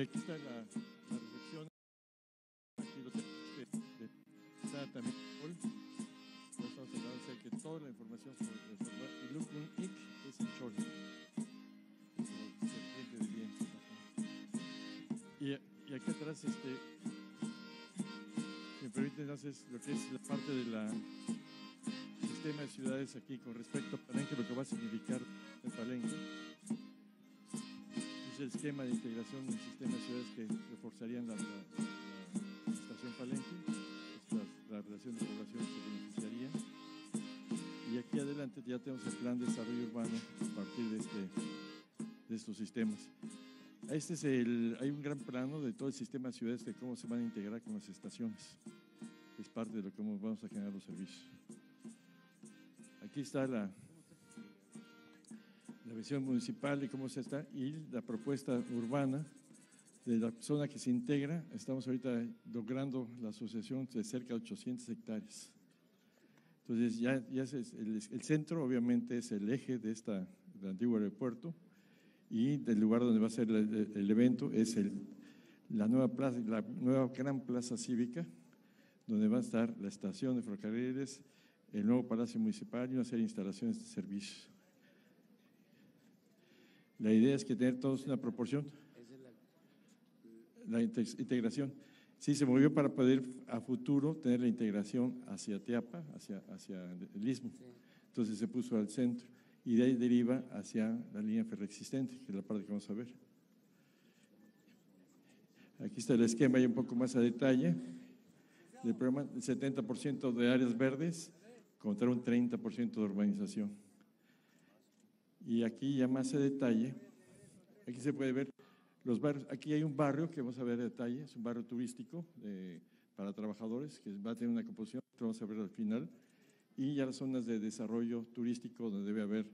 aquí está la, la recepción. Aquí lo tenemos. de- de- está también. Entonces estamos tratando de hacer que toda la información sobre el celular y Ik es el como serpiente de viento. Y, y aquí atrás, este, si me permiten, lo que es la parte de la sistema de ciudades aquí con respecto a Palenque, lo que va a significar el Palenque. Es el esquema de integración del sistema de ciudades que reforzarían la, la- la estación Palenque, la, la relación de población se beneficiaría. Y aquí adelante ya tenemos el plan de desarrollo urbano a partir de, este, de estos sistemas. Este es el, hay un gran plano de todo el sistema de ciudades de cómo se van a integrar con las estaciones. Es parte de lo que vamos a generar los servicios. Aquí está la, municipal de cómo se está y la propuesta urbana de la zona que se integra. Estamos ahorita logrando la asociación de cerca de 800 hectáreas. Entonces, ya, ya es el, el centro, obviamente, es el eje de esta del antiguo aeropuerto y del lugar donde va a ser el, el evento es el, la, nueva plaza, la nueva gran plaza cívica, donde va a estar la estación de ferrocarriles, el nuevo palacio municipal y una serie de instalaciones de servicios. La idea es que tener todos una proporción. La inte- integración. Sí, se movió para poder a futuro tener la integración hacia Teapa, hacia, hacia el istmo. Entonces se puso al centro y de ahí deriva hacia la línea ferroexistente, que es la parte que vamos a ver. Aquí está el esquema ya un poco más a detalle del programa, el 70% de áreas verdes contra un 30% de urbanización. Y aquí ya más a detalle, aquí se puede ver los barrios. Aquí hay un barrio que vamos a ver a detalle, es un barrio turístico de- para trabajadores que va a tener una composición, que vamos a ver al final. Y ya las zonas de desarrollo turístico donde debe haber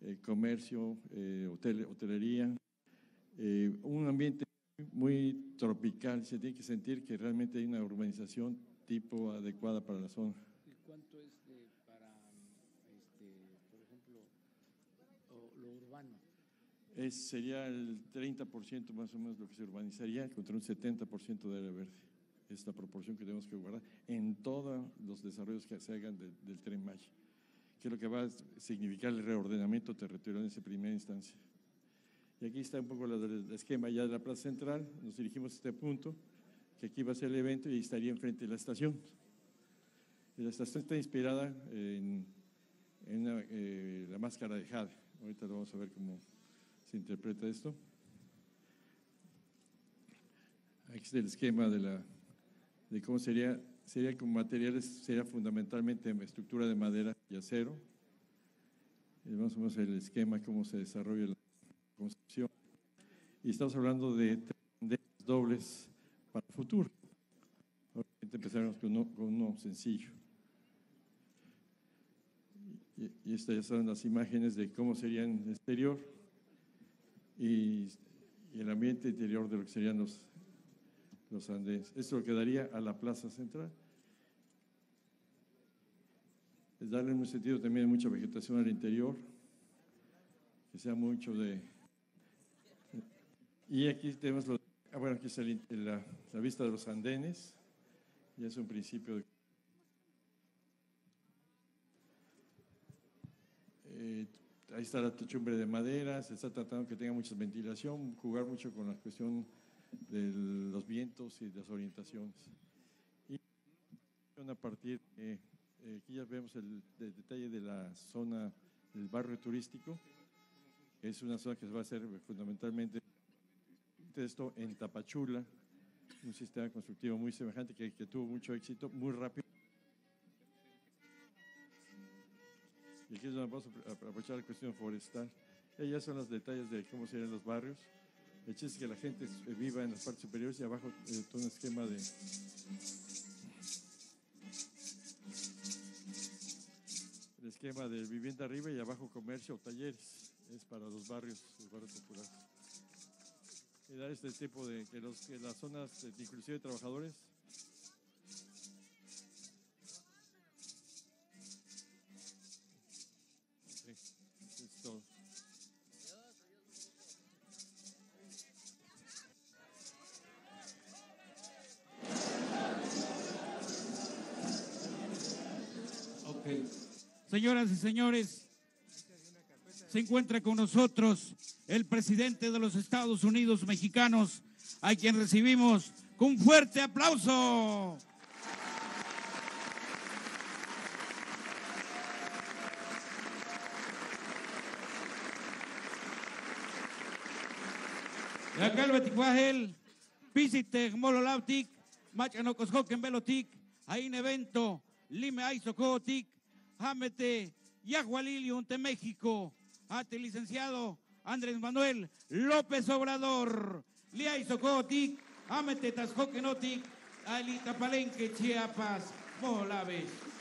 eh, comercio, eh, hotel- hotelería, eh, un ambiente muy tropical. Se tiene que sentir que realmente hay una urbanización tipo adecuada para la zona. ¿Y cuánto es de, para, este, por ejemplo, o- lo urbano? Es, sería el 30% más o menos lo que se urbanizaría contra un 70% de área verde. Es la proporción que tenemos que guardar en todos los desarrollos que se hagan del- del Tren Maya, que es lo que va a significar el reordenamiento territorial en esa primera instancia. Y aquí está un poco el esquema ya de la plaza central, nos dirigimos a este punto, que aquí va a ser el evento y estaría enfrente de la estación. Y la estación está inspirada en, en la, eh, la máscara de Jade. Ahorita lo vamos a ver cómo se interpreta esto. Aquí está el esquema de, la, de cómo sería, sería con materiales, sería fundamentalmente en estructura de madera y acero. Y más o menos el esquema, cómo se desarrolla la construcción. Y estamos hablando de tres dobles para el futuro. Obviamente empezaremos con uno, con uno sencillo. Y, y estas ya son las imágenes de cómo sería en el exterior y, el ambiente interior de lo que serían los, los andenes. Esto quedaría a la plaza central. Es darle un sentido también mucha vegetación al interior, que sea mucho de... Y aquí tenemos ah, bueno, aquí está el- la, la vista de los andenes, ya es un principio de... Eh, ahí está la techumbre de madera, se está tratando que tenga mucha ventilación, jugar mucho con la cuestión de los vientos y de las orientaciones. Y a partir, eh, eh, aquí ya vemos el, detalle de la zona del barrio turístico, es una zona que va a ser fundamentalmente esto en Tapachula, un sistema constructivo muy semejante que tuvo mucho éxito, muy rápido. Aquí vamos a aprovechar la cuestión forestal. Ya son los detalles de cómo serían los barrios. El chiste es que la gente eh, viva en las partes superiores y abajo eh, todo un esquema de... El esquema de vivienda arriba y abajo comercio o talleres. Es para los barrios, los barrios populares. Y dar este tipo de... que, los, que las zonas, eh, inclusive de trabajadores, Señoras y señores, se encuentra con nosotros el presidente de los Estados Unidos mexicanos, a quien recibimos con un fuerte aplauso. acá el Beticuajel, Pisite, Mololautic, Machanocos Hocken Velotic, Ain Evento, Lime Aizocotic, Hamete, Yahualilium de México, ate licenciado Andrés Manuel López Obrador, Lia Isocotic, Amete Tasjoquenotic, Alita Palenque, Chiapas, Molaves.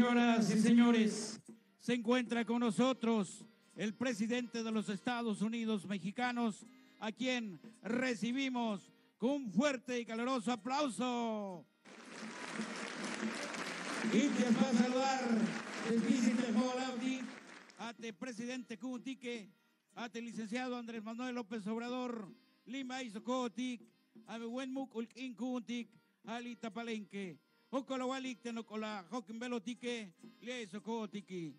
Señoras y señores, se encuentra con nosotros el presidente de los Estados Unidos mexicanos, a quien recibimos con un fuerte y caluroso aplauso. Y te va a saludar el presidente ate presidente Kutique, ate licenciado Andrés Manuel López Obrador, Lima Isocotic, ave buen mukul inkuntik, ali tapalenque. Okola walik tenokola, hokimbelo tike, le isocotiki.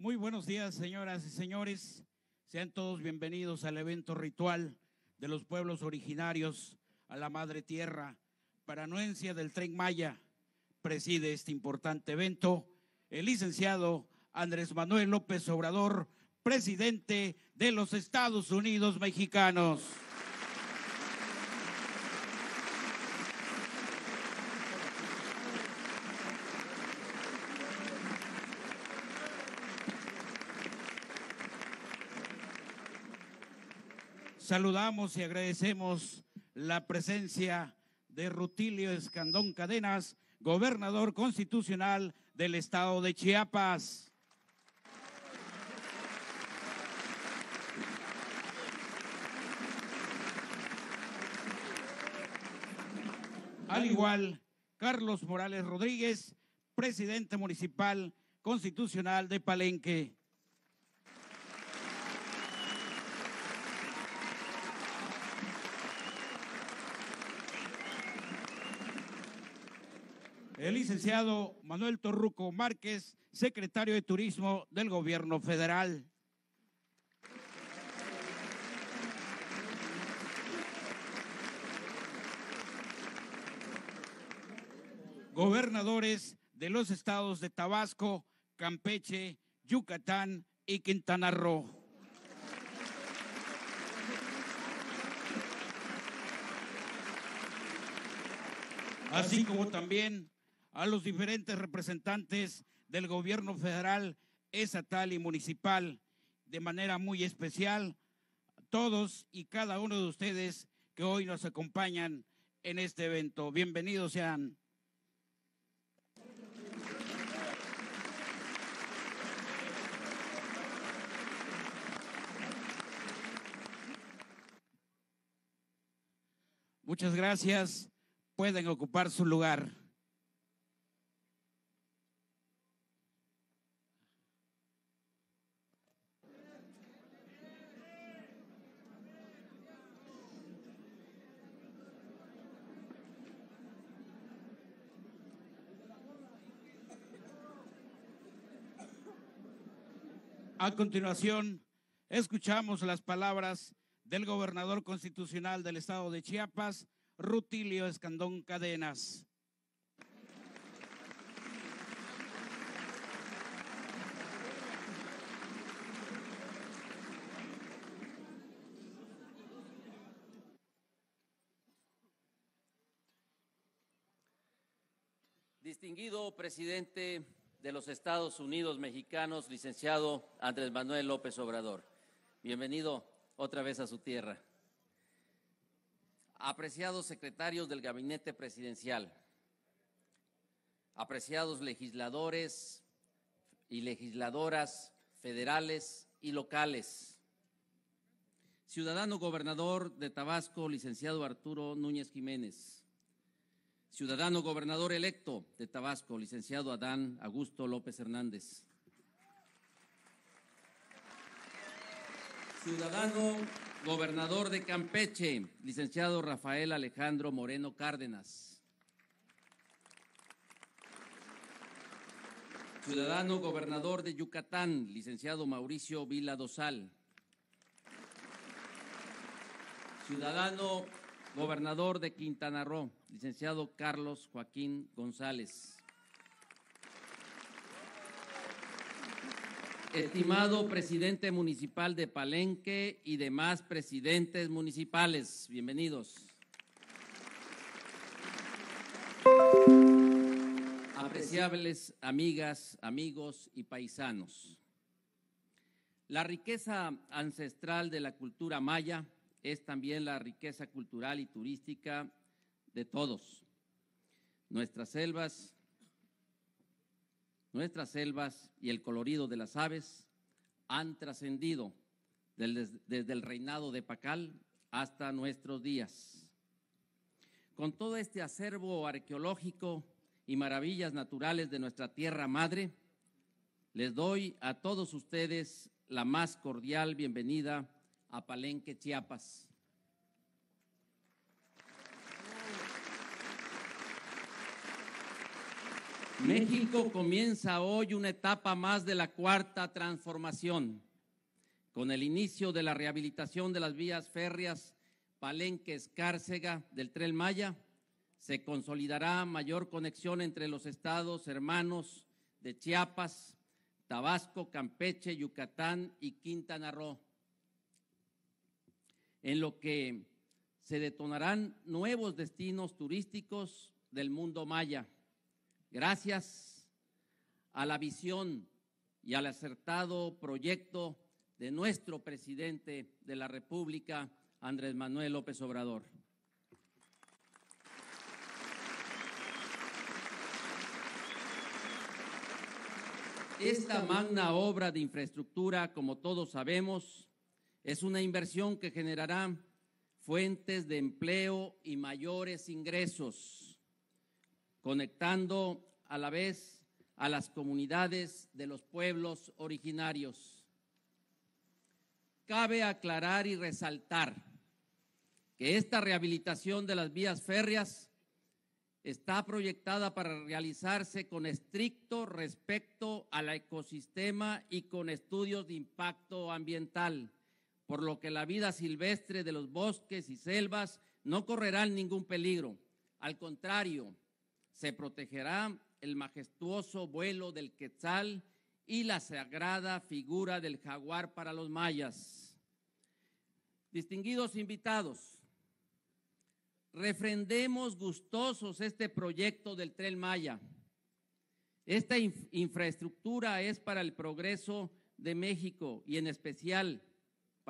Muy buenos días, señoras y señores. Sean todos bienvenidos al evento ritual de los pueblos originarios a la Madre Tierra. Para anuencia del Tren Maya, preside este importante evento el licenciado Andrés Manuel López Obrador, presidente de los Estados Unidos mexicanos. Saludamos y agradecemos la presencia de Rutilio Escandón Cadenas, gobernador constitucional del estado de Chiapas. Al igual, Carlos Morales Rodríguez, presidente municipal constitucional de Palenque. El licenciado Manuel Torruco Márquez, secretario de Turismo del Gobierno Federal. Gobernadores de los estados de Tabasco, Campeche, Yucatán y Quintana Roo. Así como también a los diferentes representantes del gobierno federal, estatal y municipal, de manera muy especial, todos y cada uno de ustedes que hoy nos acompañan en este evento. Bienvenidos sean. Muchas gracias. Pueden ocupar su lugar. A continuación, escuchamos las palabras del gobernador constitucional del estado de Chiapas, Rutilio Escandón Cadenas. Distinguido presidente de los Estados Unidos mexicanos, licenciado Andrés Manuel López Obrador. Bienvenido otra vez a su tierra. Apreciados secretarios del Gabinete Presidencial, apreciados legisladores y legisladoras federales y locales, ciudadano gobernador de Tabasco, licenciado Arturo Núñez Jiménez, Ciudadano gobernador electo de Tabasco, licenciado Adán Augusto López Hernández. Ciudadano gobernador de Campeche, licenciado Rafael Alejandro Moreno Cárdenas. Ciudadano gobernador de Yucatán, licenciado Mauricio Vila Dosal. Ciudadano Gobernador de Quintana Roo, licenciado Carlos Joaquín González. Estimado presidente municipal de Palenque y demás presidentes municipales, bienvenidos. Apreciables amigas, amigos y paisanos. La riqueza ancestral de la cultura maya es también la riqueza cultural y turística de todos. Nuestras selvas, nuestras selvas y el colorido de las aves han trascendido desde el reinado de Pacal hasta nuestros días. Con todo este acervo arqueológico y maravillas naturales de nuestra tierra madre, les doy a todos ustedes la más cordial bienvenida a Palenque, Chiapas. México. Comienza hoy una etapa más de la cuarta transformación, con el inicio de la rehabilitación de las vías férreas Palenque-Escárcega del Tren Maya, se consolidará mayor conexión entre los estados hermanos de Chiapas, Tabasco, Campeche, Yucatán y Quintana Roo en lo que se detonarán nuevos destinos turísticos del mundo maya, gracias a la visión y al acertado proyecto de nuestro presidente de la República, Andrés Manuel López Obrador. Esta magna obra de infraestructura, como todos sabemos, es una inversión que generará fuentes de empleo y mayores ingresos, conectando a la vez a las comunidades de los pueblos originarios. Cabe aclarar y resaltar que esta rehabilitación de las vías férreas está proyectada para realizarse con estricto respeto al ecosistema y con estudios de impacto ambiental por lo que la vida silvestre de los bosques y selvas no correrá ningún peligro. Al contrario, se protegerá el majestuoso vuelo del quetzal y la sagrada figura del jaguar para los mayas. Distinguidos invitados, refrendemos gustosos este proyecto del tren Maya. Esta infraestructura es para el progreso de México y en especial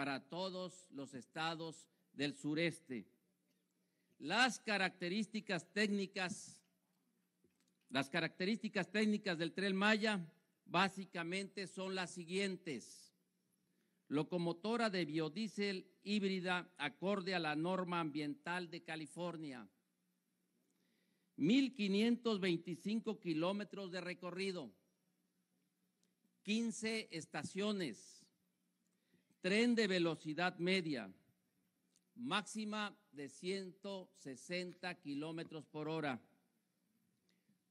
para todos los estados del sureste. Las características técnicas, las características técnicas del tren Maya básicamente son las siguientes. locomotora de biodiesel híbrida acorde a la norma ambiental de California. 1.525 kilómetros de recorrido, 15 estaciones, tren de velocidad media, máxima de 160 kilómetros por hora.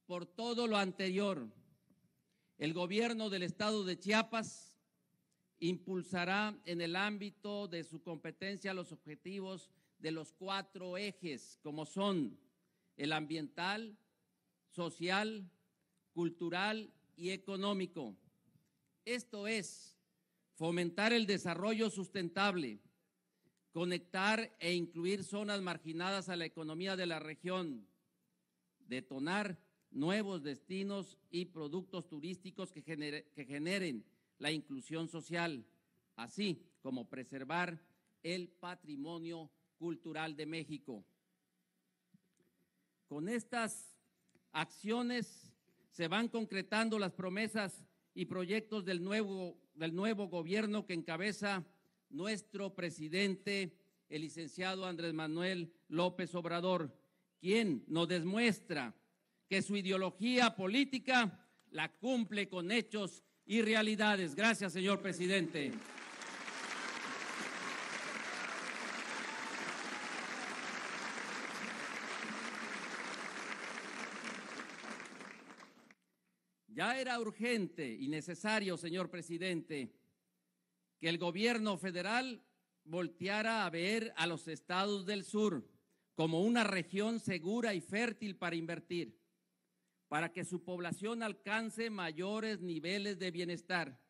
Por todo lo anterior, el gobierno del estado de Chiapas impulsará en el ámbito de su competencia los objetivos de los cuatro ejes, como son el ambiental, social, cultural y económico. Esto es fomentar el desarrollo sustentable, conectar e incluir zonas marginadas a la economía de la región, detonar nuevos destinos y productos turísticos que, que generen la inclusión social, así como preservar el patrimonio cultural de México. Con estas acciones se van concretando las promesas y proyectos del nuevo, del nuevo gobierno que encabeza nuestro presidente, el licenciado Andrés Manuel López Obrador, quien nos demuestra que su ideología política la cumple con hechos y realidades. Gracias, señor presidente. Ya era urgente y necesario, señor presidente, que el gobierno federal volteara a ver a los estados del sur como una región segura y fértil para invertir para que su población alcance mayores niveles de bienestar,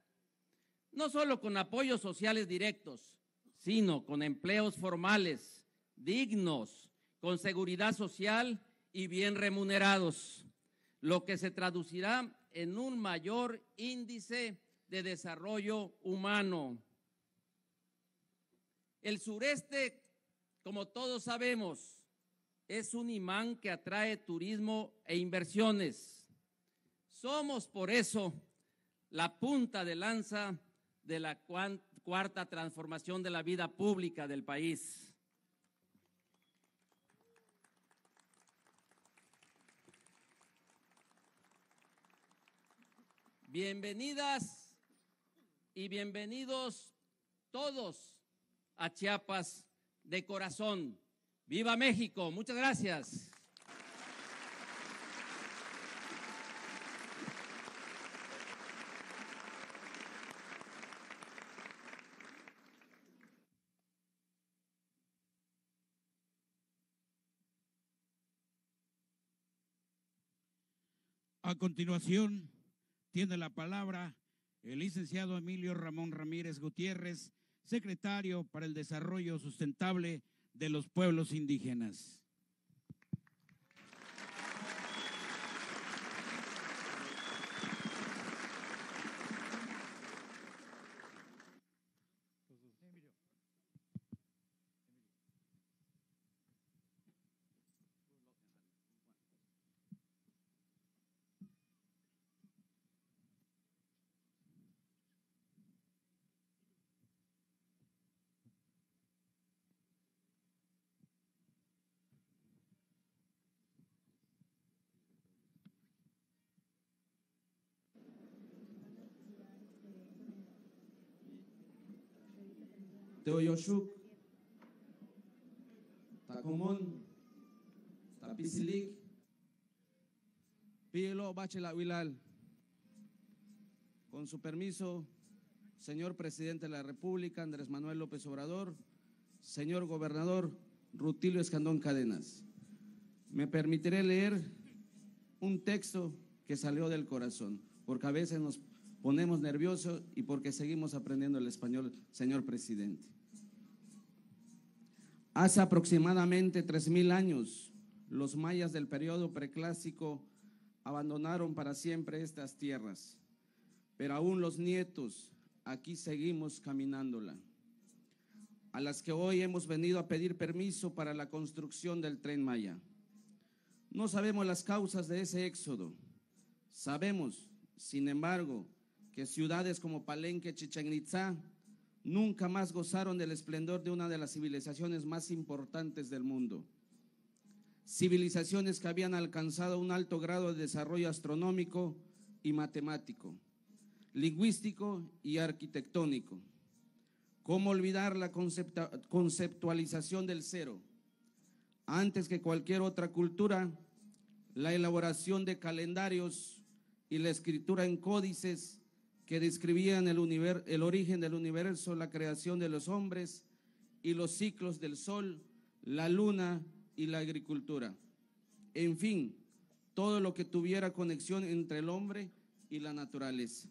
no solo con apoyos sociales directos, sino con empleos formales, dignos, con seguridad social y bien remunerados, lo que se traducirá en un mayor índice de desarrollo humano. El sureste, como todos sabemos, es un imán que atrae turismo e inversiones. Somos por eso la punta de lanza de la cuarta transformación de la vida pública del país. Bienvenidas y bienvenidos todos a Chiapas de corazón. Viva México, muchas gracias. A continuación, tiene la palabra el licenciado Emilio Ramón Ramírez Gutiérrez, secretario para el Desarrollo Sustentable de los pueblos indígenas. Teoyoshuk, Tacomón, Tapisilik, Pilo Bachela Huilal. Con su permiso, señor presidente de la República, Andrés Manuel López Obrador, señor gobernador Rutilio Escandón Cadenas. Me permitiré leer un texto que salió del corazón, porque a veces nos ponemos nerviosos y porque seguimos aprendiendo el español, señor presidente. Hace aproximadamente 3.000 años, los mayas del periodo preclásico abandonaron para siempre estas tierras, pero aún los nietos aquí seguimos caminándola, a las que hoy hemos venido a pedir permiso para la construcción del tren Maya. No sabemos las causas de ese éxodo. Sabemos, sin embargo, que ciudades como Palenque, Chichen Itza nunca más gozaron del esplendor de una de las civilizaciones más importantes del mundo. Civilizaciones que habían alcanzado un alto grado de desarrollo astronómico y matemático, lingüístico y arquitectónico. ¿Cómo olvidar la conceptualización del cero? Antes que cualquier otra cultura, la elaboración de calendarios y la escritura en códices que describían el, origen del universo, la creación de los hombres y los ciclos del sol, la luna y la agricultura. En fin, todo lo que tuviera conexión entre el hombre y la naturaleza.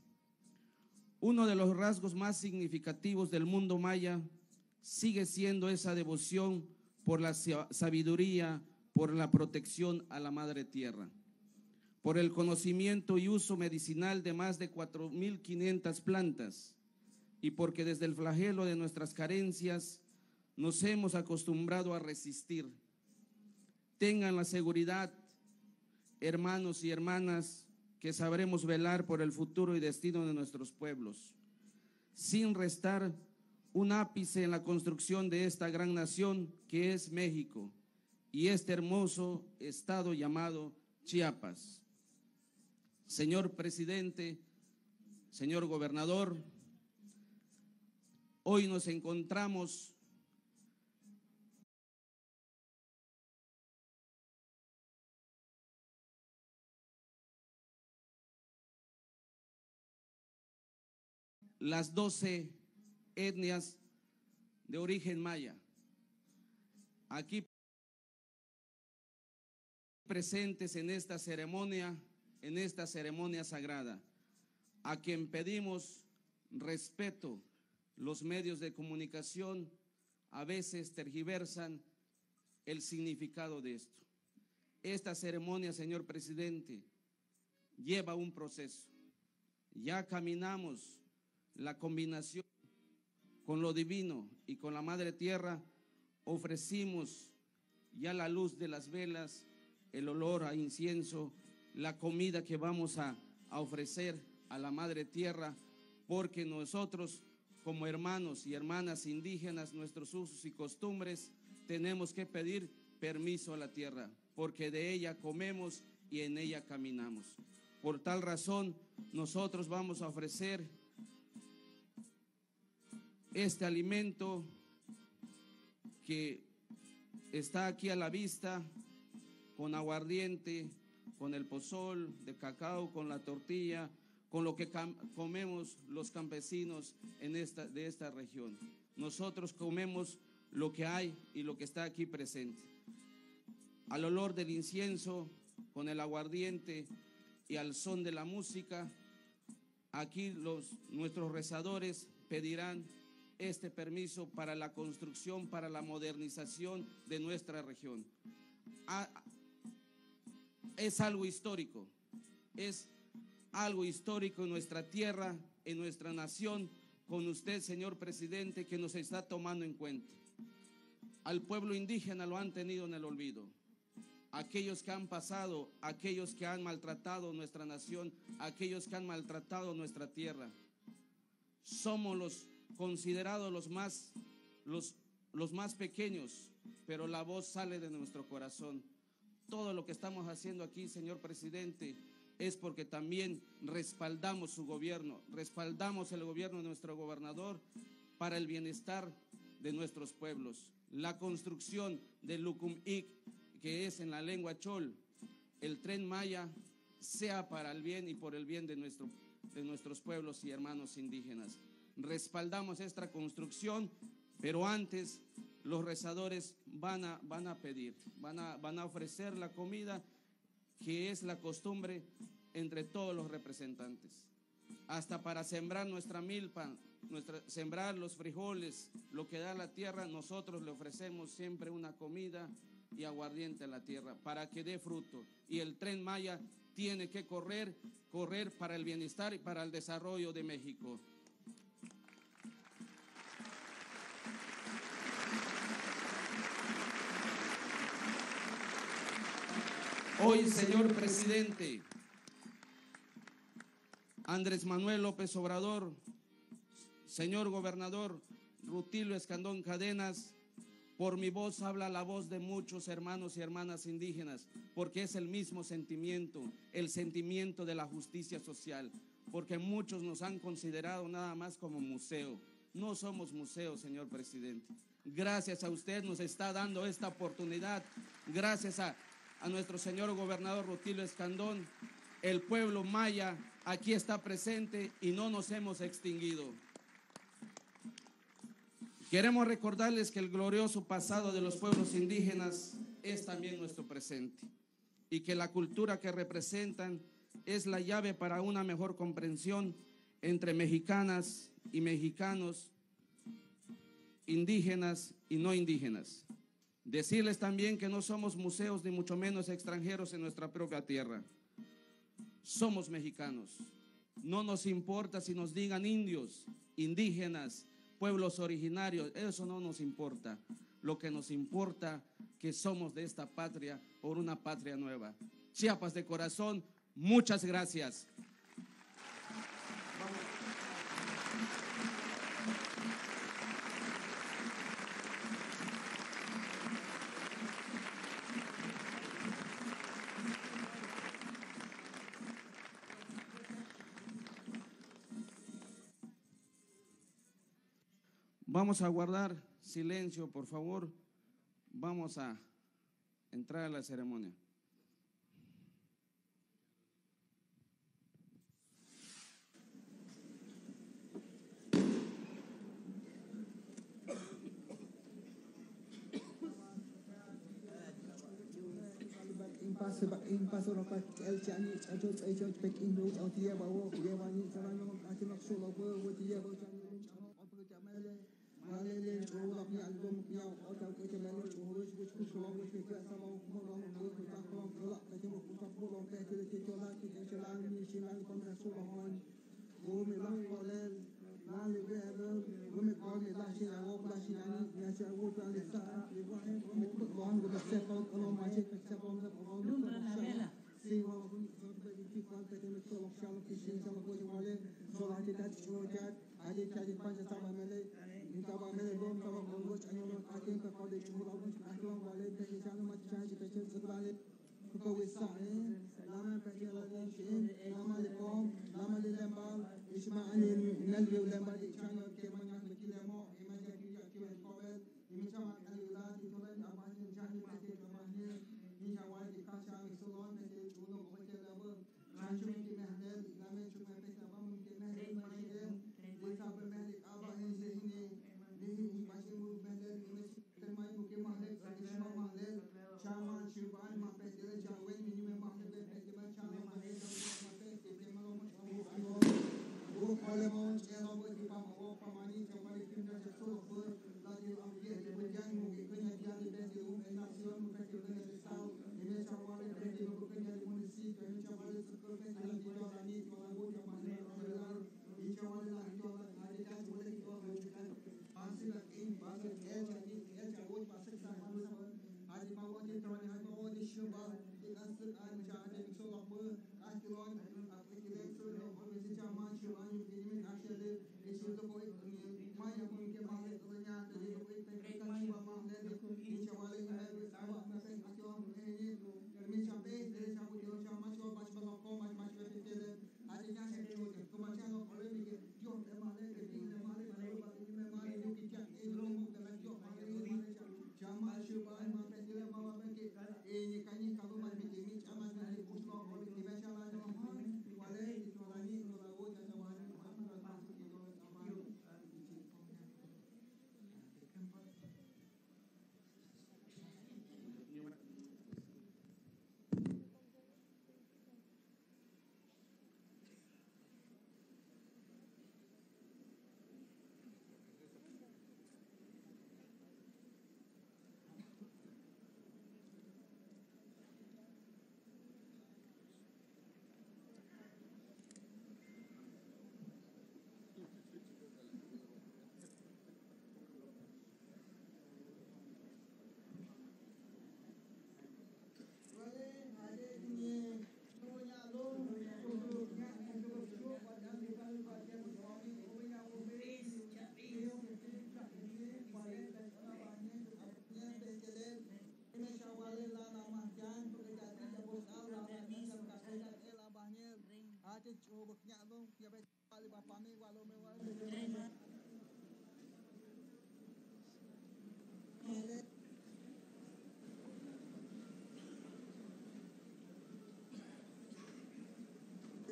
Uno de los rasgos más significativos del mundo maya sigue siendo esa devoción por la sabiduría, por la protección a la madre tierra, por el conocimiento y uso medicinal de más de 4.500 plantas y porque desde el flagelo de nuestras carencias nos hemos acostumbrado a resistir. Tengan la seguridad, hermanos y hermanas, que sabremos velar por el futuro y destino de nuestros pueblos, sin restar un ápice en la construcción de esta gran nación que es México y este hermoso estado llamado Chiapas. Señor presidente, señor gobernador, hoy nos encontramos las doce etnias de origen maya. Aquí presentes en esta ceremonia, en esta ceremonia sagrada, a quien pedimos respeto. Los medios de comunicación a veces tergiversan el significado de esto. Esta ceremonia, señor presidente, lleva un proceso. Ya caminamos la combinación con lo divino y con la madre tierra, ofrecimos ya la luz de las velas, el olor a incienso, la comida que vamos a, a ofrecer a la madre tierra, porque nosotros como hermanos y hermanas indígenas, nuestros usos y costumbres, tenemos que pedir permiso a la tierra, porque de ella comemos y en ella caminamos. Por tal razón, nosotros vamos a ofrecer este alimento que está aquí a la vista, con aguardiente, con el pozol de cacao, con la tortilla, con lo que comemos los campesinos en esta, de esta región. Nosotros comemos lo que hay y lo que está aquí presente. Al olor del incienso, con el aguardiente y al son de la música, aquí los, nuestros rezadores pedirán este permiso para la construcción, para la modernización de nuestra región. Es algo histórico, es algo histórico en nuestra tierra, en nuestra nación, con usted, señor presidente, que nos está tomando en cuenta. Al pueblo indígena lo han tenido en el olvido. Aquellos que han pasado, aquellos que han maltratado nuestra nación, aquellos que han maltratado nuestra tierra. Somos los considerados los más, los, los más pequeños, pero la voz sale de nuestro corazón. Todo lo que estamos haciendo aquí, señor presidente, es porque también respaldamos su gobierno, respaldamos el gobierno de nuestro gobernador para el bienestar de nuestros pueblos. La construcción del Lucum-Ic, que es en la lengua chol, el tren Maya, sea para el bien y por el bien de, nuestro, de nuestros pueblos y hermanos indígenas respaldamos esta construcción, pero antes los rezadores van a, van a pedir, van a, van a ofrecer la comida que es la costumbre entre todos los representantes. Hasta para sembrar nuestra milpa, nuestra, sembrar los frijoles, lo que da la tierra, nosotros le ofrecemos siempre una comida y aguardiente a la tierra para que dé fruto. Y el tren Maya tiene que correr, correr para el bienestar y para el desarrollo de México. Hoy, señor presidente, Andrés Manuel López Obrador, Señor gobernador Rutilio Escandón Cadenas, por mi voz habla la voz de muchos hermanos y hermanas indígenas, porque es el mismo sentimiento, el sentimiento de la justicia social, porque muchos nos han considerado nada más como museo. No somos museo, señor presidente. Gracias a usted nos está dando esta oportunidad, gracias a, a nuestro señor gobernador Rutilio Escandón, el pueblo maya aquí está presente y no nos hemos extinguido. Queremos recordarles que el glorioso pasado de los pueblos indígenas es también nuestro presente y que la cultura que representan es la llave para una mejor comprensión entre mexicanas y mexicanos, indígenas y no indígenas. Decirles también que no somos museos ni mucho menos extranjeros en nuestra propia tierra. Somos mexicanos. No nos importa si nos digan indios, indígenas, pueblos originarios, eso no nos importa. Lo que nos importa que somos de esta patria por una patria nueva. Chiapas de corazón, muchas gracias. Vamos a guardar silencio, por favor. Vamos a entrar a la ceremonia. Malele chola pi album pia o ta ko chela no choro shi ko chola ko shi ka sa ma ko no no ko ta ko ko la ta ko ko ta ko lo ta ke ke chola ki ke chola ni shi na ko na so ba hon go me lang ko le na le be le go me ko me la shi na go la shi na ni na shi go ta le sa le go he go me ko ko on go se ko ko no ma shi ka se ko no ko no ko sha si go go so ta ki ki ko ta ke me ko sha lo ki shi sa ko jo le so Thank you,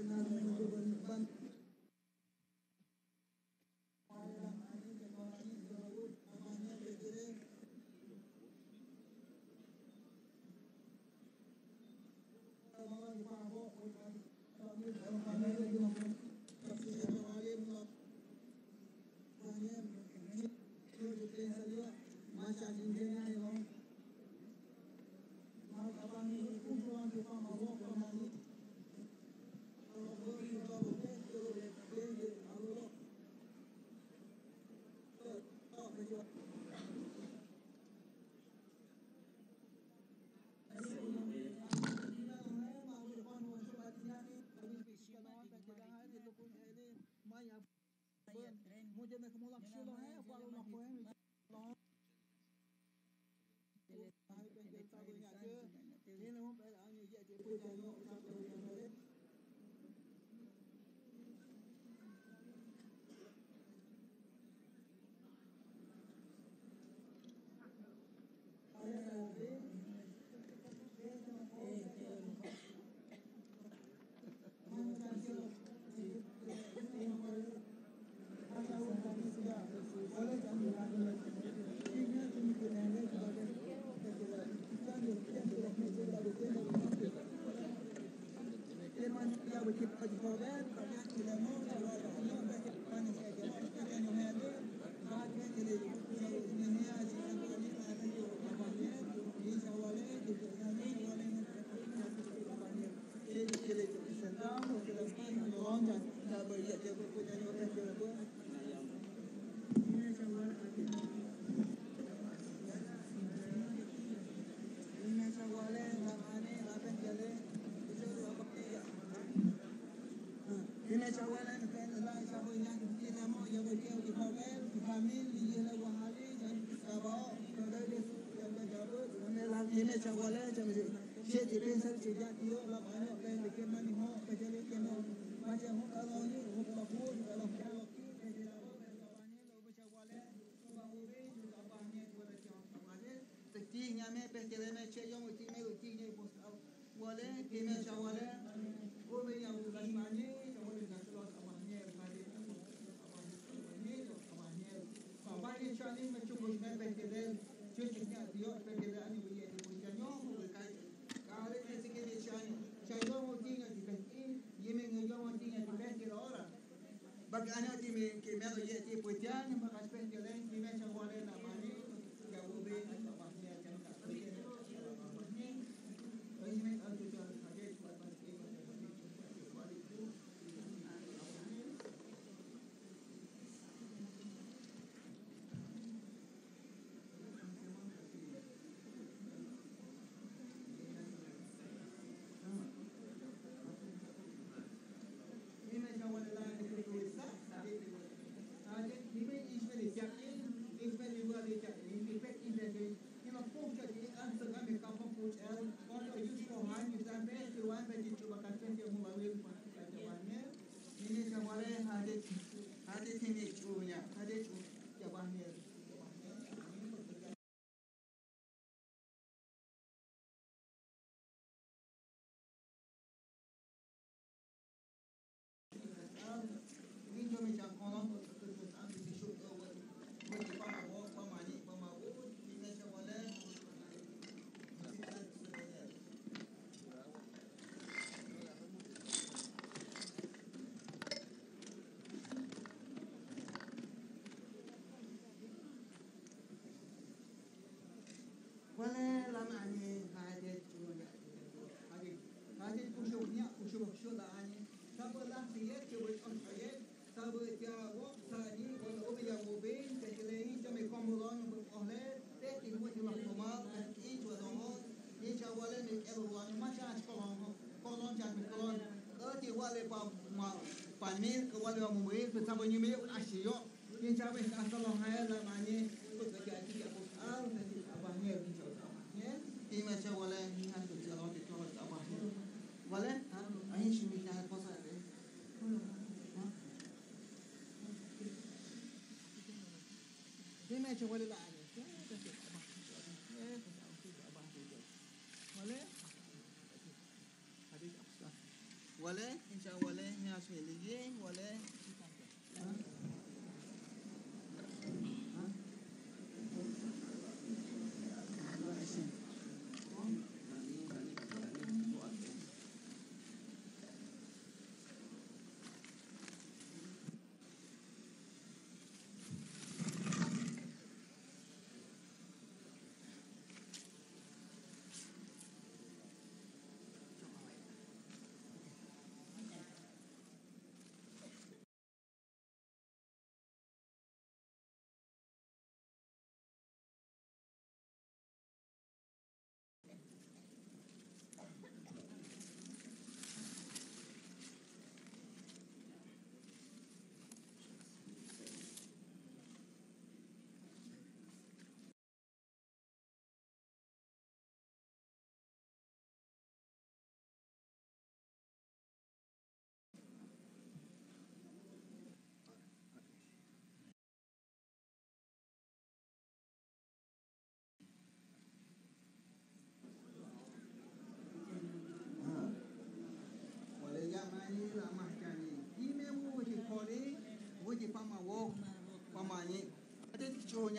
Muchas veces lamjene chawale chamje she jibe sar chija tiyo la bhane pe likhe mani ho pe jale ke no maje ho ka lo ni ho ka ho la kya lo ki pe jale ho pe lavane lo be chawale ba ho be ju la bhane ko la kya chawale te ti nya me pe jale me che yo ti me ti ne po sa wale ke me chawale ho be ya u la bhane chawale ka lo bhane bhane bhane bhane bhane bhane bhane bhane bhane bhane bhane bhane bhane कि मैं तो ये थी पुत्या ने मगा me بما ولا هي هات الزرارة تورد أباحية ولا؟ أهيش من لها البصر بما ولا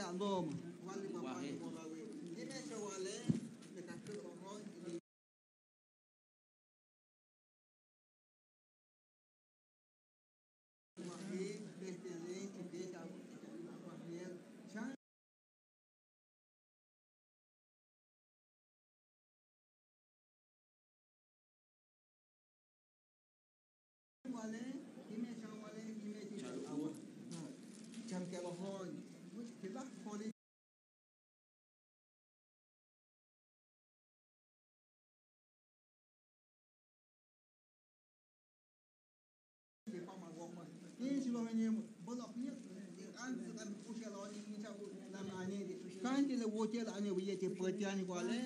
Shalom. Quand le voter la ne voyait te plătea ni goale,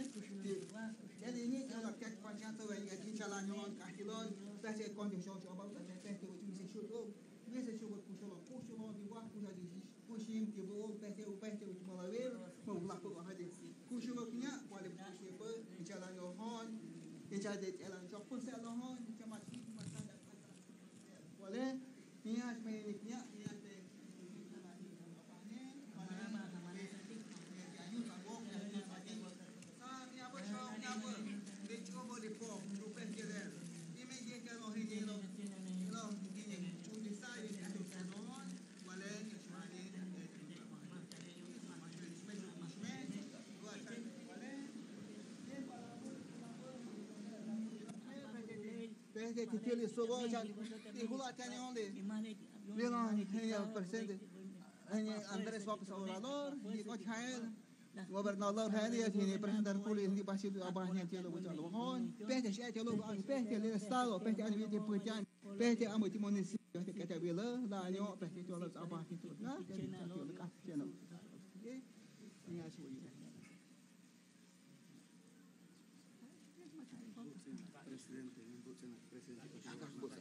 ele nici la cât facea să vei găti ce la nu în cahilon, să se condițion și obat să se teste cu ce și Desde que tiene su voz, y hula tiene onde. Leon, el presidente, Andrés López Obrador, y Cochael, gobernador Helia, tiene presidente Julio, y Basil Abahnya, tiene lo que lo hon, peste, ya te lo peste el estado, peste al vide pujan, peste a mucho municipio, peste que te vila, la año, peste todos los Abahnya, ¿no? Que te lo que hace, ¿no? Ni a su vida.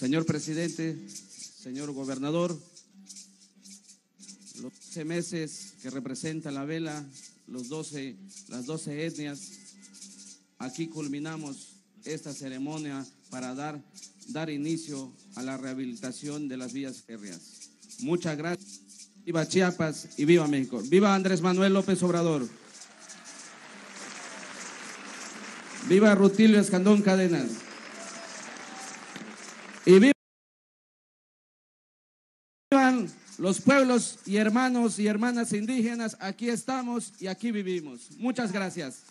Señor presidente, señor gobernador, los 12 meses que representa la vela, los 12, las 12 etnias, aquí culminamos esta ceremonia para dar, dar inicio a la rehabilitación de las vías férreas. Muchas gracias. Viva Chiapas y viva México. Viva Andrés Manuel López Obrador. Viva Rutilio Escandón Cadenas. Y vivan los pueblos y hermanos y hermanas indígenas. Aquí estamos y aquí vivimos. Muchas gracias.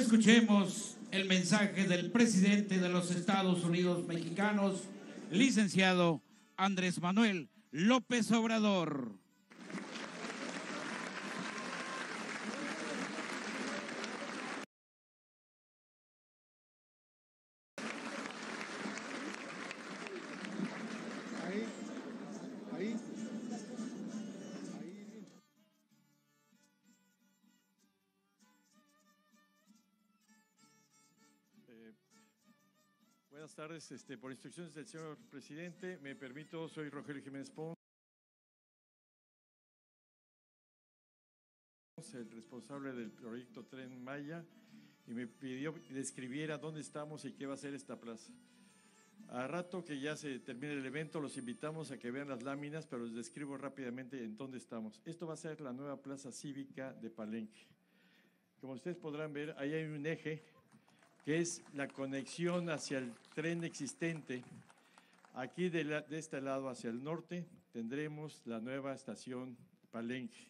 Escuchemos el mensaje del presidente de los Estados Unidos mexicanos, licenciado Andrés Manuel López Obrador. Buenas tardes. Este, por instrucciones del señor presidente, me permito, soy Rogelio Jiménez Pons, el responsable del proyecto Tren Maya, y me pidió que describiera dónde estamos y qué va a ser esta plaza. A rato que ya se termine el evento, los invitamos a que vean las láminas, pero les describo rápidamente en dónde estamos. Esto va a ser la nueva plaza cívica de Palenque. Como ustedes podrán ver, ahí hay un eje que es la conexión hacia el tren existente. Aquí de, este lado hacia el norte tendremos la nueva estación Palenque.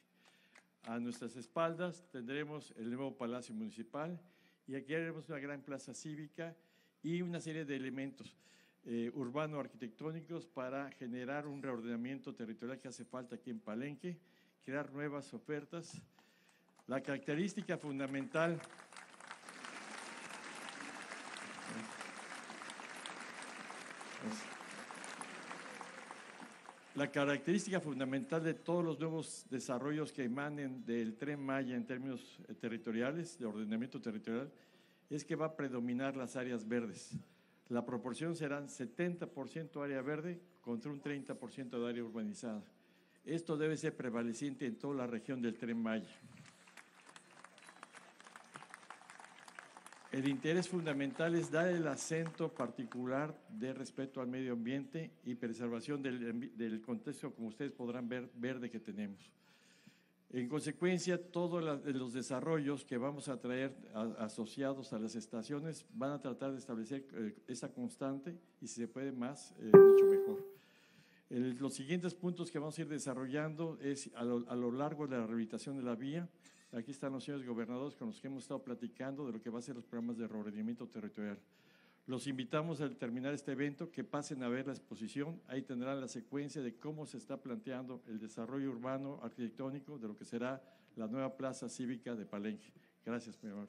A nuestras espaldas tendremos el nuevo Palacio Municipal y aquí haremos una gran plaza cívica y una serie de elementos eh, urbano-arquitectónicos para generar un reordenamiento territorial que hace falta aquí en Palenque, crear nuevas ofertas. La característica fundamental La característica fundamental de todos los nuevos desarrollos que emanen del tren Maya en términos eh, territoriales, de ordenamiento territorial, es que va a predominar las áreas verdes. La proporción será 70% área verde contra un 30% de área urbanizada. Esto debe ser prevaleciente en toda la región del tren Maya. El interés fundamental es dar el acento particular de respeto al medio ambiente y preservación del, del contexto, como ustedes podrán ver, verde que tenemos. En consecuencia, todos los desarrollos que vamos a traer asociados a las estaciones van a tratar de establecer eh, esa constante y si se puede más, eh, mucho mejor. El- los siguientes puntos que vamos a ir desarrollando es a lo, a lo largo de la rehabilitación de la vía. Aquí están los señores gobernadores con los que hemos estado platicando de lo que va a ser los programas de reordenamiento territorial. Los invitamos al terminar este evento que pasen a ver la exposición. Ahí tendrán la secuencia de cómo se está planteando el desarrollo urbano arquitectónico de lo que será la nueva plaza cívica de Palenque. Gracias, mi hermano.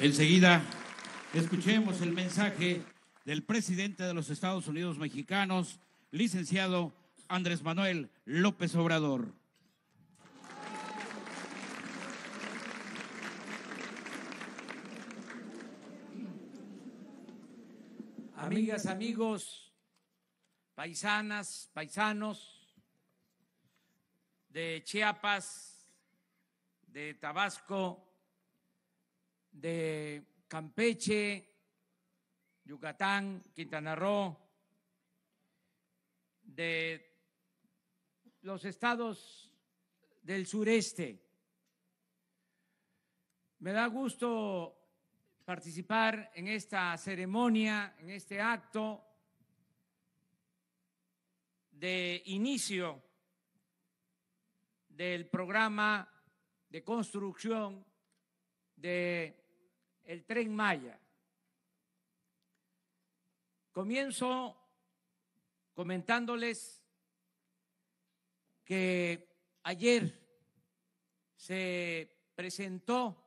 Enseguida escuchemos el mensaje del presidente de los Estados Unidos mexicanos, licenciado Andrés Manuel López Obrador. Amigas, amigos, paisanas, paisanos de Chiapas, de Tabasco, de Campeche, Yucatán, Quintana Roo, de los estados del sureste. Me da gusto participar en esta ceremonia, en este acto de inicio del programa de construcción de el tren Maya. Comienzo comentándoles que ayer se presentó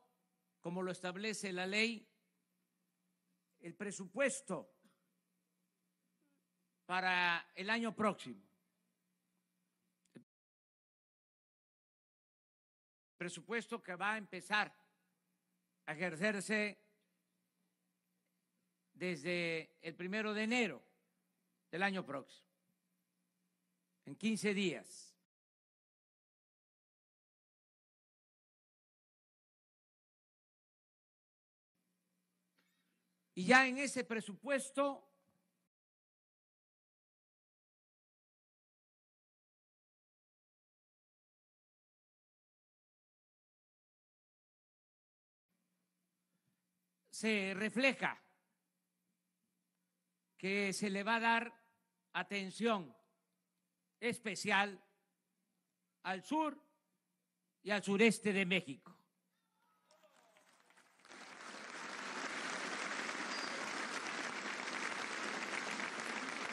como lo establece la ley, el presupuesto para el año próximo. Presupuesto que va a empezar a ejercerse desde el primero de enero del año próximo, en 15 días. Y ya en ese presupuesto se refleja que se le va a dar atención especial al sur y al sureste de México.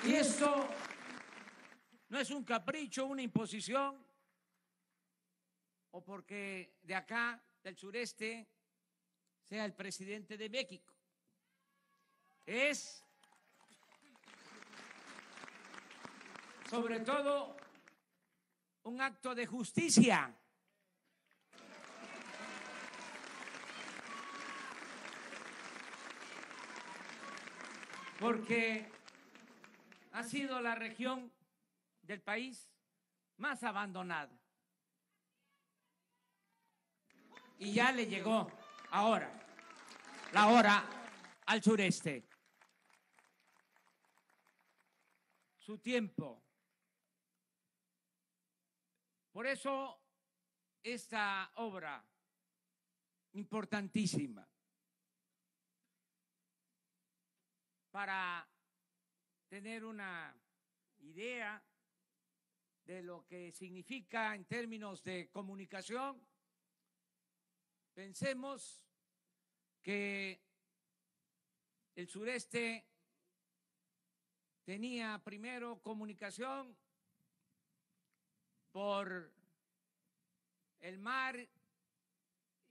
Y esto no es un capricho, una imposición, o porque de acá, del sureste, sea el presidente de México. Es, sobre todo, un acto de justicia. Porque ha sido la región del país más abandonada. Y ya le llegó ahora la hora al sureste. Su tiempo. Por eso esta obra importantísima para tener una idea de lo que significa en términos de comunicación, pensemos que el sureste tenía primero comunicación por el mar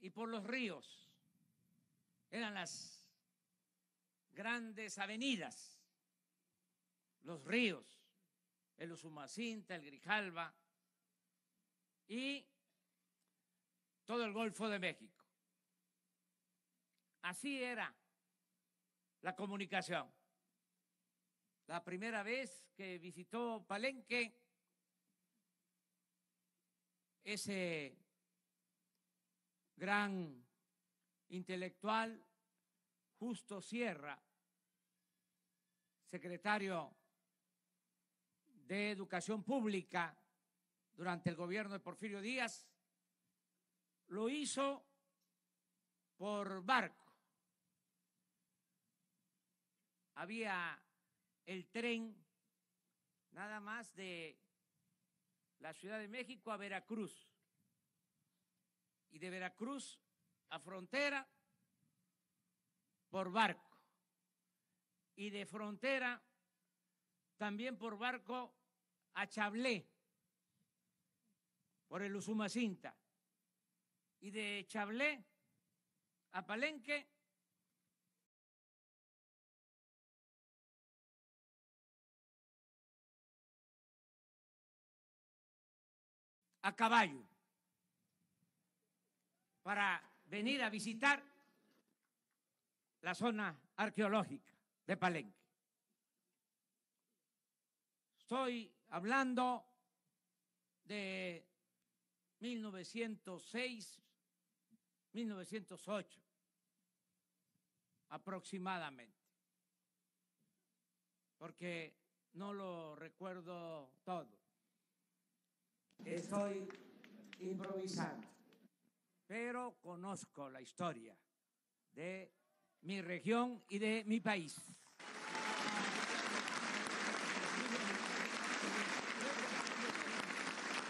y por los ríos. Eran las grandes avenidas, los ríos, el Usumacinta, el Grijalva y todo el Golfo de México. Así era la comunicación. La primera vez que visitó Palenque, ese gran intelectual, Justo Sierra, secretario de Educación Pública durante el gobierno de Porfirio Díaz, lo hizo por barco. Había el tren nada más de la Ciudad de México a Veracruz y de Veracruz a frontera por barco y de frontera también por barco a Chablé por el Usumacinta y de Chablé a Palenque a caballo para venir a visitar la zona arqueológica de Palenque. Estoy hablando de 1906, 1908 aproximadamente, porque no lo recuerdo todo. Estoy improvisando, pero conozco la historia de mi región y de mi país.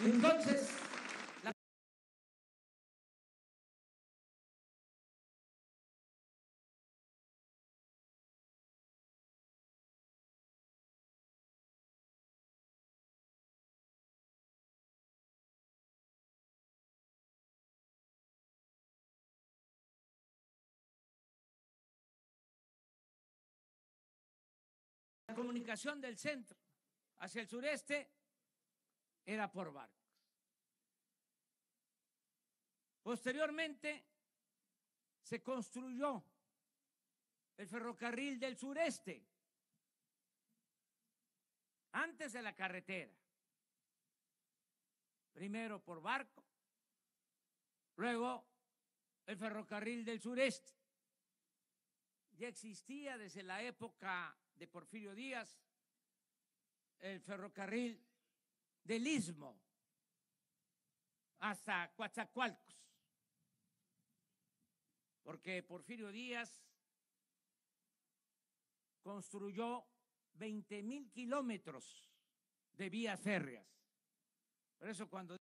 Entonces, la la comunicación del centro hacia el sureste era por barcos. Posteriormente se construyó el ferrocarril del sureste, antes de la carretera. Primero por barco, luego el ferrocarril del sureste. Ya existía desde la época de Porfirio Díaz el ferrocarril del Istmo hasta Coatzacoalcos, porque Porfirio Díaz construyó 20 mil kilómetros de vías férreas. Por eso cuando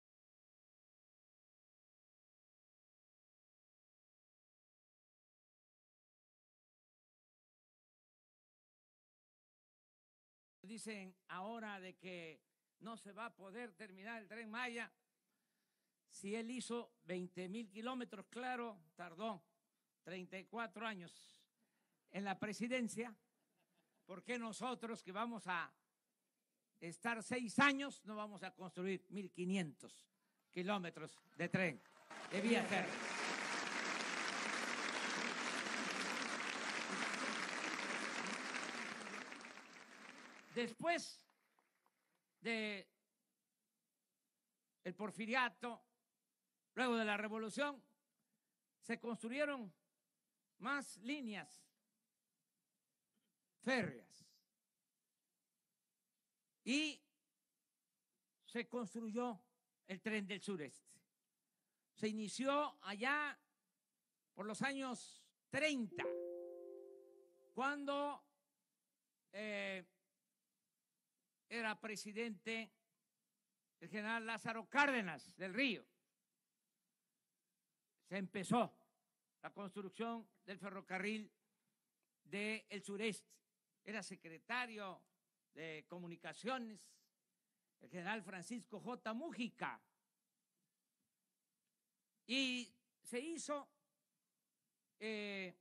dicen ahora de que no se va a poder terminar el tren Maya. Si él hizo 20 mil kilómetros, claro, tardó 34 años en la presidencia, ¿por qué nosotros que vamos a estar seis años no vamos a construir 1.500 kilómetros de tren, de vía? Después de el porfiriato, luego de la revolución, se construyeron más líneas férreas y se construyó el tren del sureste. Se inició allá por los años 30, cuando eh, era presidente el general Lázaro Cárdenas del Río. Se empezó la construcción del ferrocarril del sureste. Era secretario de comunicaciones el general Francisco J. Mújica. Y se hizo eh,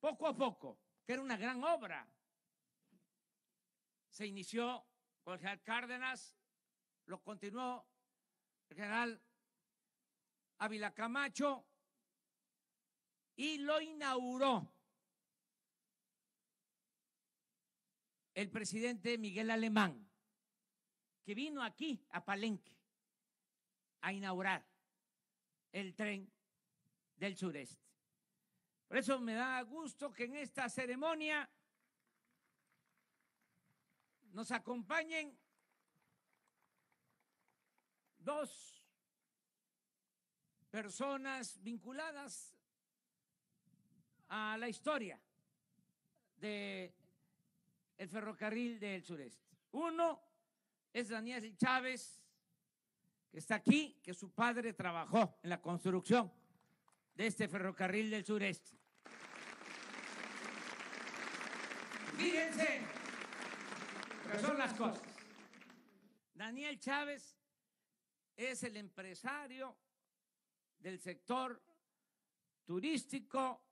poco a poco, que era una gran obra. Se inició con el general Cárdenas, lo continuó el general Ávila Camacho y lo inauguró el presidente Miguel Alemán, que vino aquí a Palenque a inaugurar el tren del sureste. Por eso me da gusto que en esta ceremonia nos acompañen dos personas vinculadas a la historia de el ferrocarril del sureste. Uno es Daniel Chávez, que está aquí, que su padre trabajó en la construcción de este ferrocarril del sureste. Fíjense, son las cosas. Daniel Chávez es el empresario del sector turístico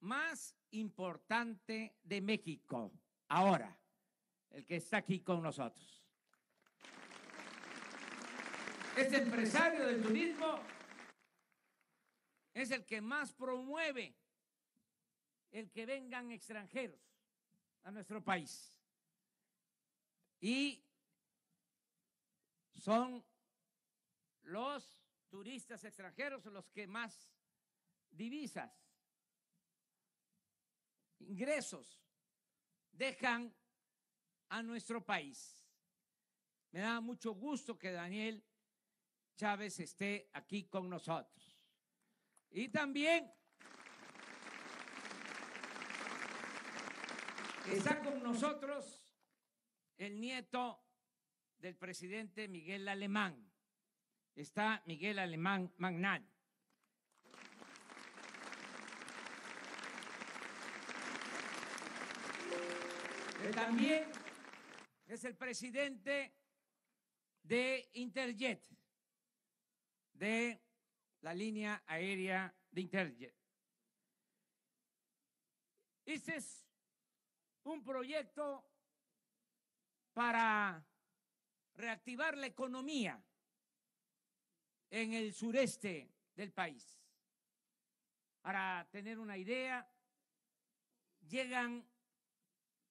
más importante de México. Ahora, el que está aquí con nosotros. Este empresario del turismo es el que más promueve el que vengan extranjeros a nuestro país. Y son los turistas extranjeros los que más divisas, ingresos dejan a nuestro país. Me da mucho gusto que Daniel Chávez esté aquí con nosotros. Y también está con nosotros el nieto del presidente Miguel Alemán. Está Miguel Alemán Magnán. También es el presidente de Interjet, de la línea aérea de Interjet. Este es un proyecto para reactivar la economía en el sureste del país. Para tener una idea, llegan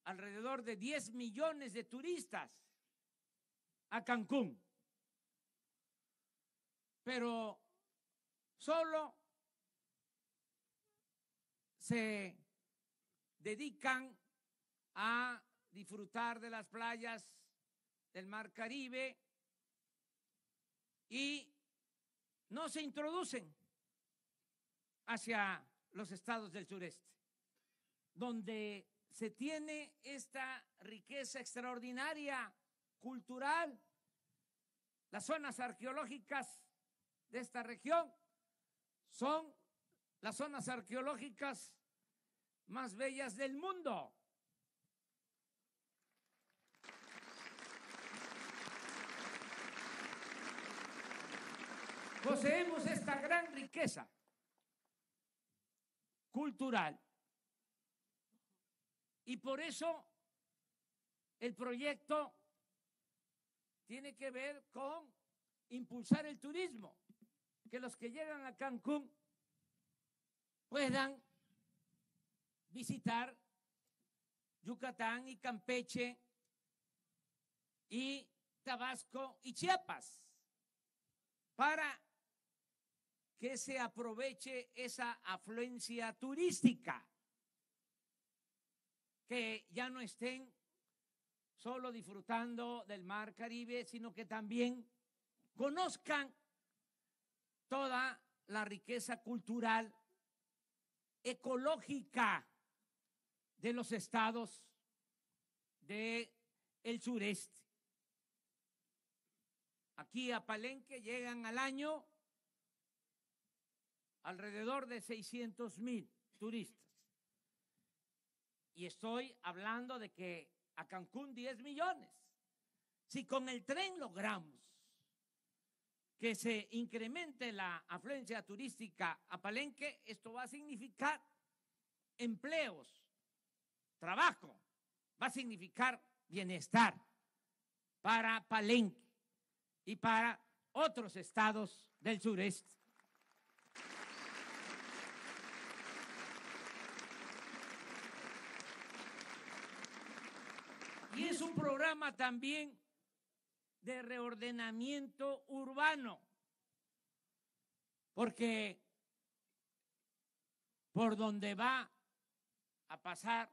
alrededor de 10 millones de turistas a Cancún, pero solo se dedican a disfrutar de las playas del Mar Caribe y no se introducen hacia los estados del sureste, donde se tiene esta riqueza extraordinaria cultural. Las zonas arqueológicas de esta región son las zonas arqueológicas más bellas del mundo. Poseemos esta gran riqueza cultural. Y por eso el proyecto tiene que ver con impulsar el turismo, que los que llegan a Cancún puedan visitar Yucatán y Campeche y Tabasco y Chiapas para que se aproveche esa afluencia turística, que ya no estén solo disfrutando del mar Caribe, sino que también conozcan toda la riqueza cultural, ecológica de los estados del el sureste. Aquí a Palenque llegan al año alrededor de 600 mil turistas. Y estoy hablando de que a Cancún 10 millones. Si con el tren logramos que se incremente la afluencia turística a Palenque, esto va a significar empleos, trabajo, va a significar bienestar para Palenque y para otros estados del sureste. Es un programa también de reordenamiento urbano, porque por donde va a pasar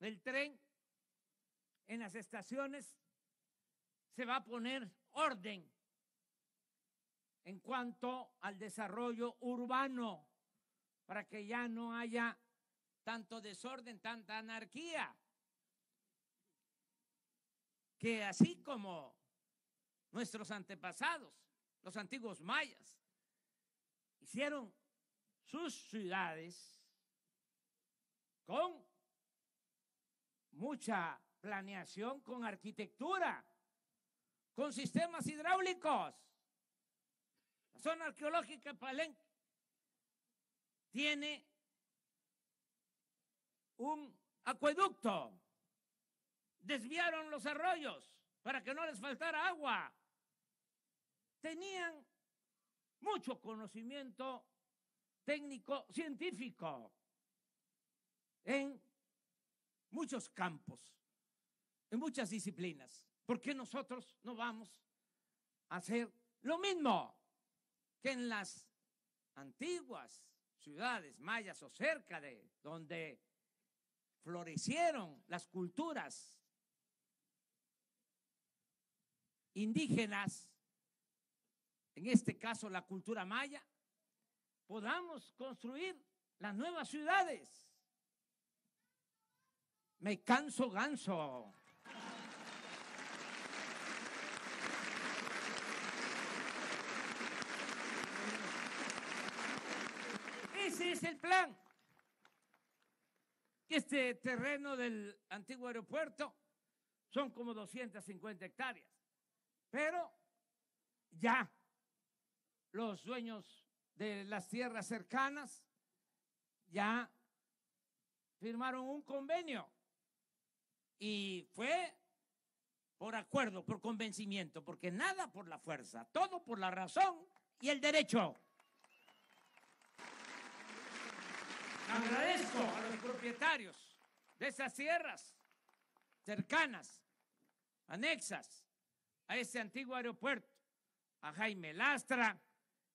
el tren, en las estaciones se va a poner orden en cuanto al desarrollo urbano, para que ya no haya tanto desorden, tanta anarquía, que así como nuestros antepasados, los antiguos mayas, hicieron sus ciudades con mucha planeación, con arquitectura, con sistemas hidráulicos. La zona arqueológica de Palenque tiene un acueducto. Desviaron los arroyos para que no les faltara agua. Tenían mucho conocimiento técnico científico en muchos campos, en muchas disciplinas. ¿Por qué nosotros no vamos a hacer lo mismo que en las antiguas ciudades mayas o cerca de donde florecieron las culturas indígenas, en este caso la cultura maya, podamos construir las nuevas ciudades. Me canso ganso. Ese es el plan. Este terreno del antiguo aeropuerto son como 250 hectáreas, pero ya los dueños de las tierras cercanas ya firmaron un convenio y fue por acuerdo, por convencimiento, porque nada por la fuerza, todo por la razón y el derecho. Agradezco a los propietarios de esas tierras cercanas, anexas a ese antiguo aeropuerto, a Jaime Lastra,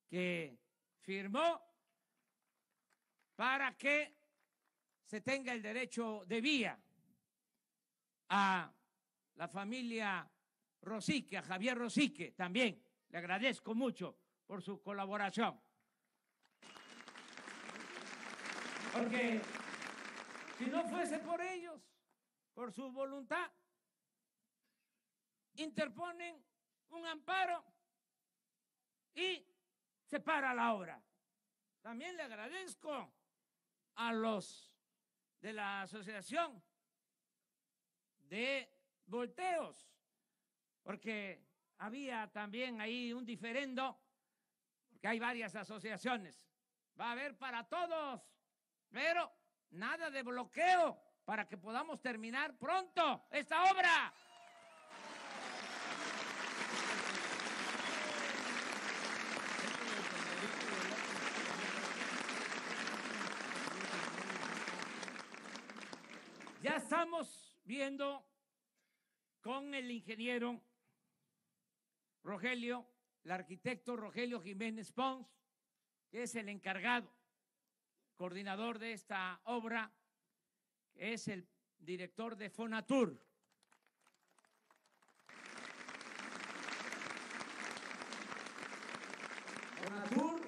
que firmó para que se tenga el derecho de vía a la familia Rosique, a Javier Rosique también. Le agradezco mucho por su colaboración. Porque si no fuese por ellos, por su voluntad, interponen un amparo y se para la obra. También le agradezco a los de la asociación de volteos, porque había también ahí un diferendo, porque hay varias asociaciones. Va a haber para todos pero nada de bloqueo para que podamos terminar pronto esta obra. Estamos viendo con el ingeniero Rogelio, el arquitecto Rogelio Jiménez Pons, que es el encargado coordinador de esta obra, es el director de Fonatur. Fonatur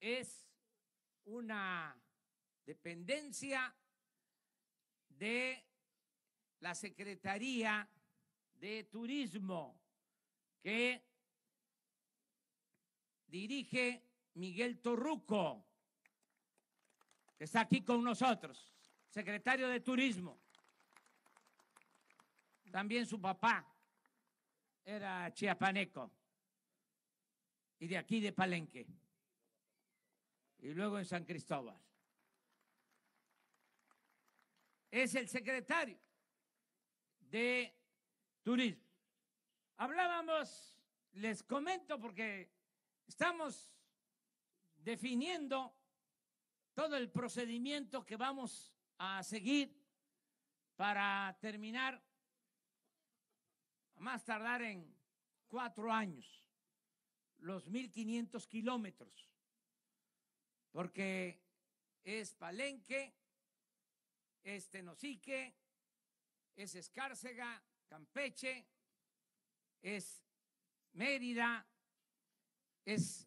es una dependencia de la Secretaría de Turismo que dirige Miguel Torruco que está aquí con nosotros, secretario de Turismo. También su papá era chiapaneco y de aquí de Palenque. Y luego en San Cristóbal. Es el secretario de Turismo. Hablábamos, les comento porque estamos definiendo todo el procedimiento que vamos a seguir para terminar a más tardar en cuatro años los 1.500 kilómetros, porque es Palenque, es Tenosique, es Escárcega, Campeche, es Mérida, es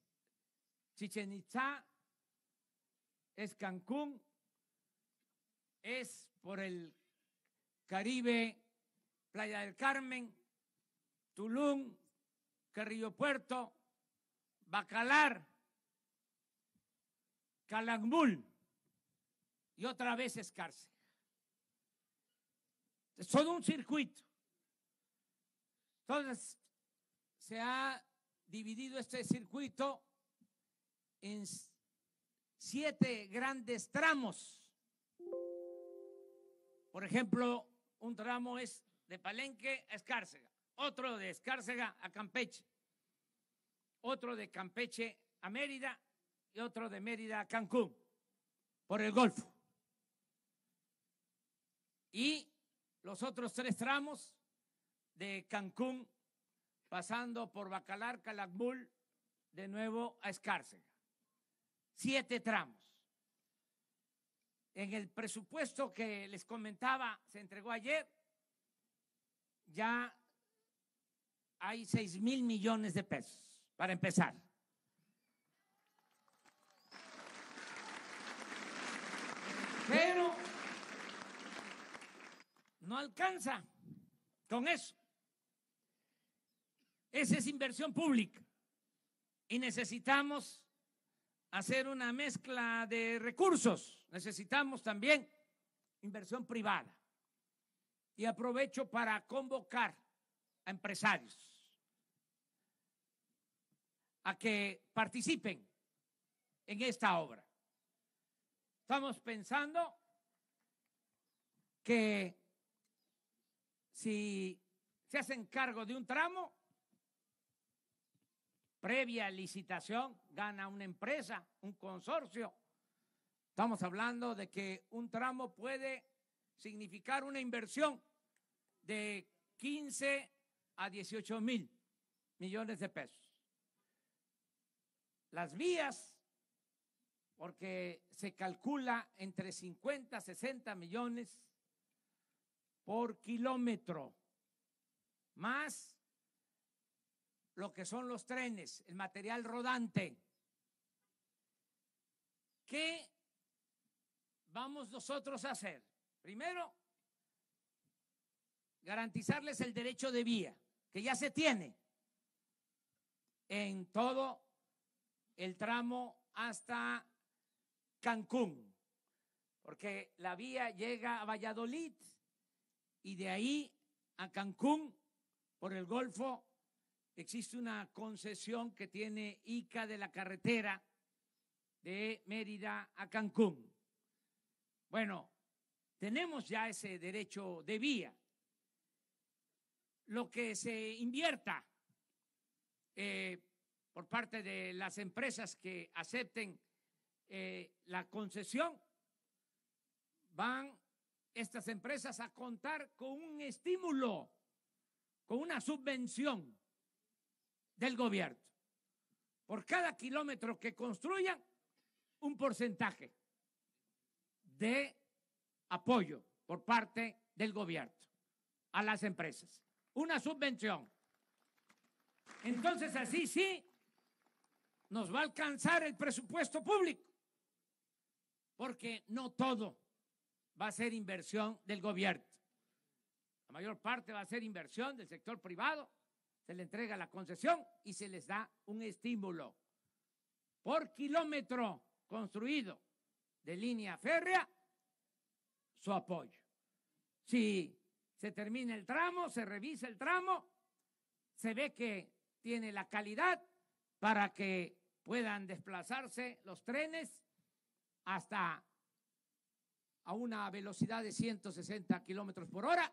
Chichen Itza, es Cancún, es por el Caribe, Playa del Carmen, Tulum, Carrillo Puerto, Bacalar, Calakmul y otra vez Escárcega. Todo un circuito. Entonces, se ha dividido este circuito en siete grandes tramos. Por ejemplo, un tramo es de Palenque a Escárcega, otro de Escárcega a Campeche, otro de Campeche a Mérida y otro de Mérida a Cancún, por el Golfo. Y los otros tres tramos de Cancún, pasando por Bacalar, Calakmul, de nuevo a Escárcega. Siete tramos. En el presupuesto que les comentaba, se entregó ayer, ya hay seis mil millones de pesos para empezar. Pero no alcanza con eso. Esa es inversión pública y necesitamos hacer una mezcla de recursos. Necesitamos también inversión privada. Y aprovecho para convocar a empresarios a que participen en esta obra. Estamos pensando que si se hacen cargo de un tramo, previa licitación, gana una empresa, un consorcio. Estamos hablando de que un tramo puede significar una inversión de 15 a 18 mil millones de pesos. Las vías, porque se calcula entre 50 a 60 millones por kilómetro, más lo que son los trenes, el material rodante. ¿Qué vamos nosotros a hacer? Primero, garantizarles el derecho de vía, que ya se tiene en todo el tramo hasta Cancún, porque la vía llega a Valladolid y de ahí a Cancún por el Golfo existe una concesión que tiene ICA de la carretera de Mérida a Cancún. Bueno, tenemos ya ese derecho de vía. Lo que se invierta eh, por parte de las empresas que acepten eh, la concesión, van estas empresas a contar con un estímulo, con una subvención del gobierno. Por cada kilómetro que construyan, un porcentaje de apoyo por parte del gobierno a las empresas. Una subvención. Entonces así sí nos va a alcanzar el presupuesto público, porque no todo va a ser inversión del gobierno. La mayor parte va a ser inversión del sector privado se le entrega la concesión y se les da un estímulo por kilómetro construido de línea férrea, su apoyo. Si se termina el tramo, se revisa el tramo, se ve que tiene la calidad para que puedan desplazarse los trenes hasta a una velocidad de 160 kilómetros por hora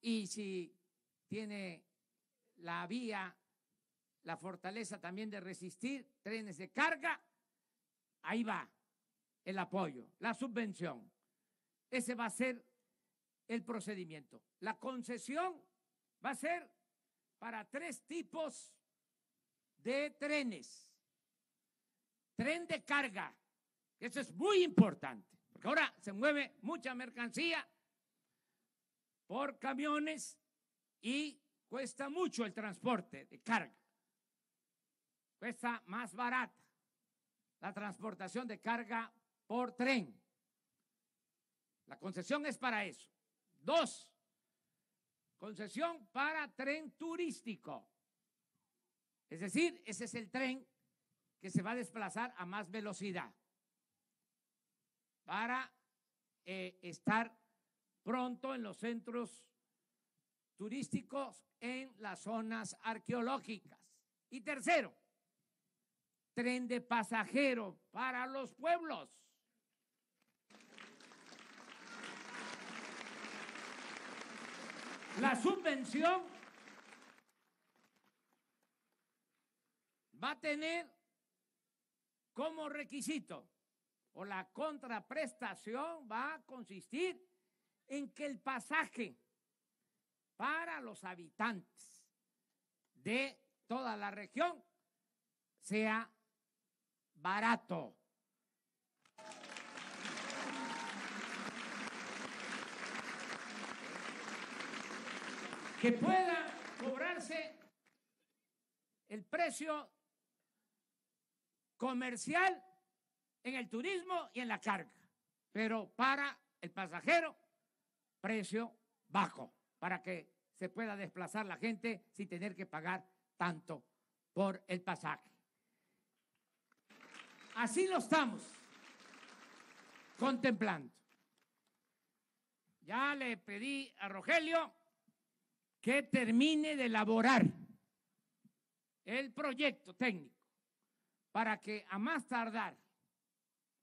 y si tiene la vía, la fortaleza también de resistir trenes de carga, ahí va el apoyo, la subvención. Ese va a ser el procedimiento. La concesión va a ser para tres tipos de trenes. Tren de carga, eso es muy importante, ahora se mueve mucha mercancía por camiones y cuesta mucho el transporte de carga. cuesta más barata la transportación de carga por tren. La concesión es para eso. Dos, concesión para tren turístico. Es decir, ese es el tren que se va a desplazar a más velocidad para eh, estar pronto en los centros turísticos en las zonas arqueológicas. Y tercero, tren de pasajero para los pueblos. La subvención va a tener como requisito o la contraprestación va a consistir en que el pasaje para los habitantes de toda la región sea barato. Que pueda cobrarse el precio comercial en el turismo y en la carga, pero para el pasajero, precio bajo, para que se pueda desplazar la gente sin tener que pagar tanto por el pasaje. Así lo estamos contemplando. Ya le pedí a Rogelio que termine de elaborar el proyecto técnico para que a más tardar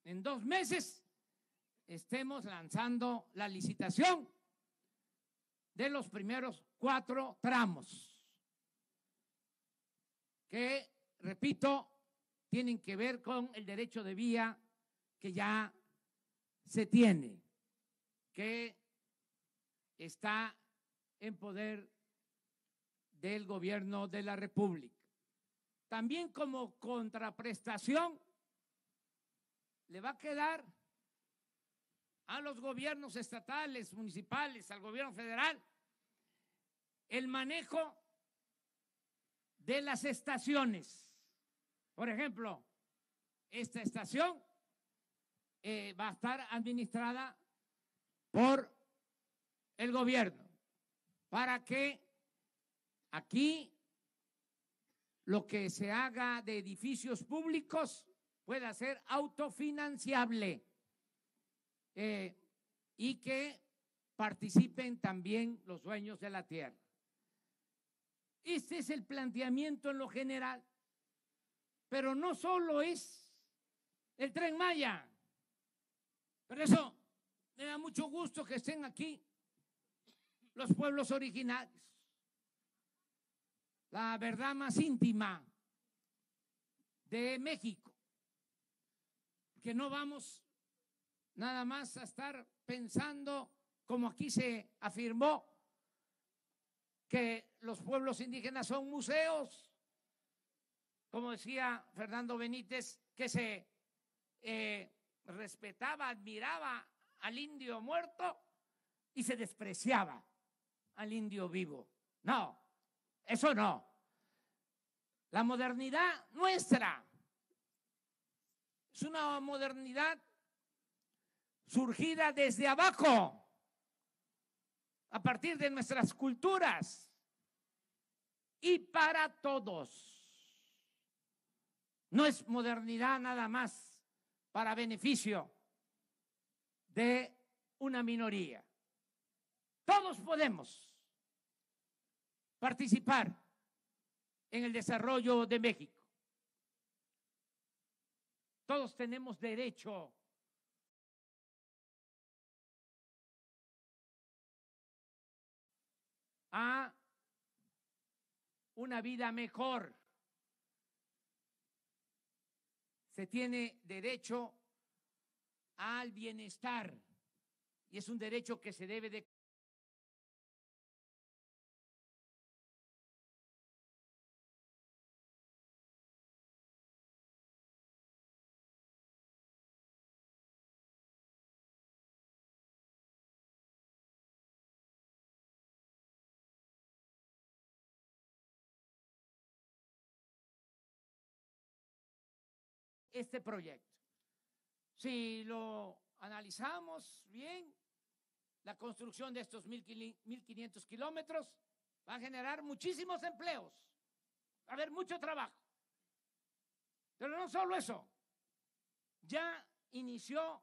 en dos meses estemos lanzando la licitación de los primeros cuatro tramos, que, repito, tienen que ver con el derecho de vía que ya se tiene, que está en poder del gobierno de la República. También como contraprestación le va a quedar a los gobiernos estatales, municipales, al gobierno federal, el manejo de las estaciones. Por ejemplo, esta estación eh, va a estar administrada por el gobierno para que aquí lo que se haga de edificios públicos pueda ser autofinanciable eh, y que participen también los dueños de la tierra. Este es el planteamiento en lo general. Pero no solo es el tren Maya. Por eso me da mucho gusto que estén aquí los pueblos originarios. La verdad más íntima de México. Que no vamos nada más a estar pensando, como aquí se afirmó, que los pueblos indígenas son museos como decía Fernando Benítez, que se eh, respetaba, admiraba al indio muerto y se despreciaba al indio vivo. No, eso no. La modernidad nuestra es una modernidad surgida desde abajo, a partir de nuestras culturas y para todos. No es modernidad nada más para beneficio de una minoría. Todos podemos participar en el desarrollo de México. Todos tenemos derecho a una vida mejor. se tiene derecho al bienestar y es un derecho que se debe de este proyecto. Si lo analizamos bien, la construcción de estos 1.500 kilómetros va a generar muchísimos empleos, va a haber mucho trabajo. Pero no solo eso, ya inició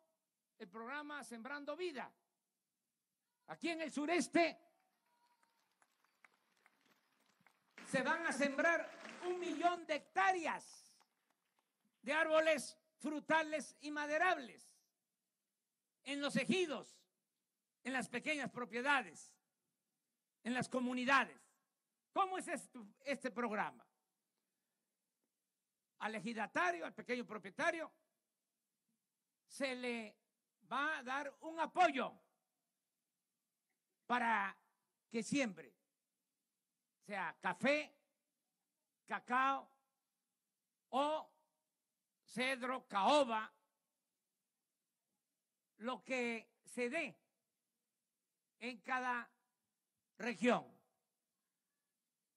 el programa Sembrando Vida. Aquí en el sureste se van a sembrar un millón de hectáreas de árboles frutales y maderables en los ejidos, en las pequeñas propiedades, en las comunidades. ¿Cómo es este programa? Al ejidatario, al pequeño propietario, se le va a dar un apoyo para que siembre, sea café, cacao o cedro, caoba, lo que se dé en cada región.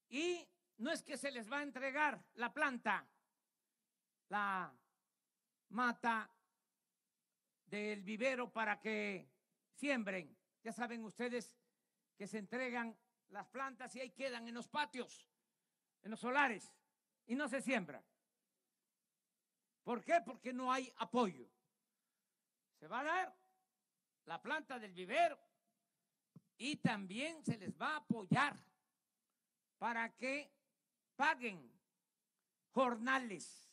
Y no es que se les va a entregar la planta, la mata del vivero para que siembren. Ya saben ustedes que se entregan las plantas y ahí quedan en los patios, en los solares, y no se siembran. ¿Por qué? Porque no hay apoyo. Se va a dar la planta del vivero y también se les va a apoyar para que paguen jornales,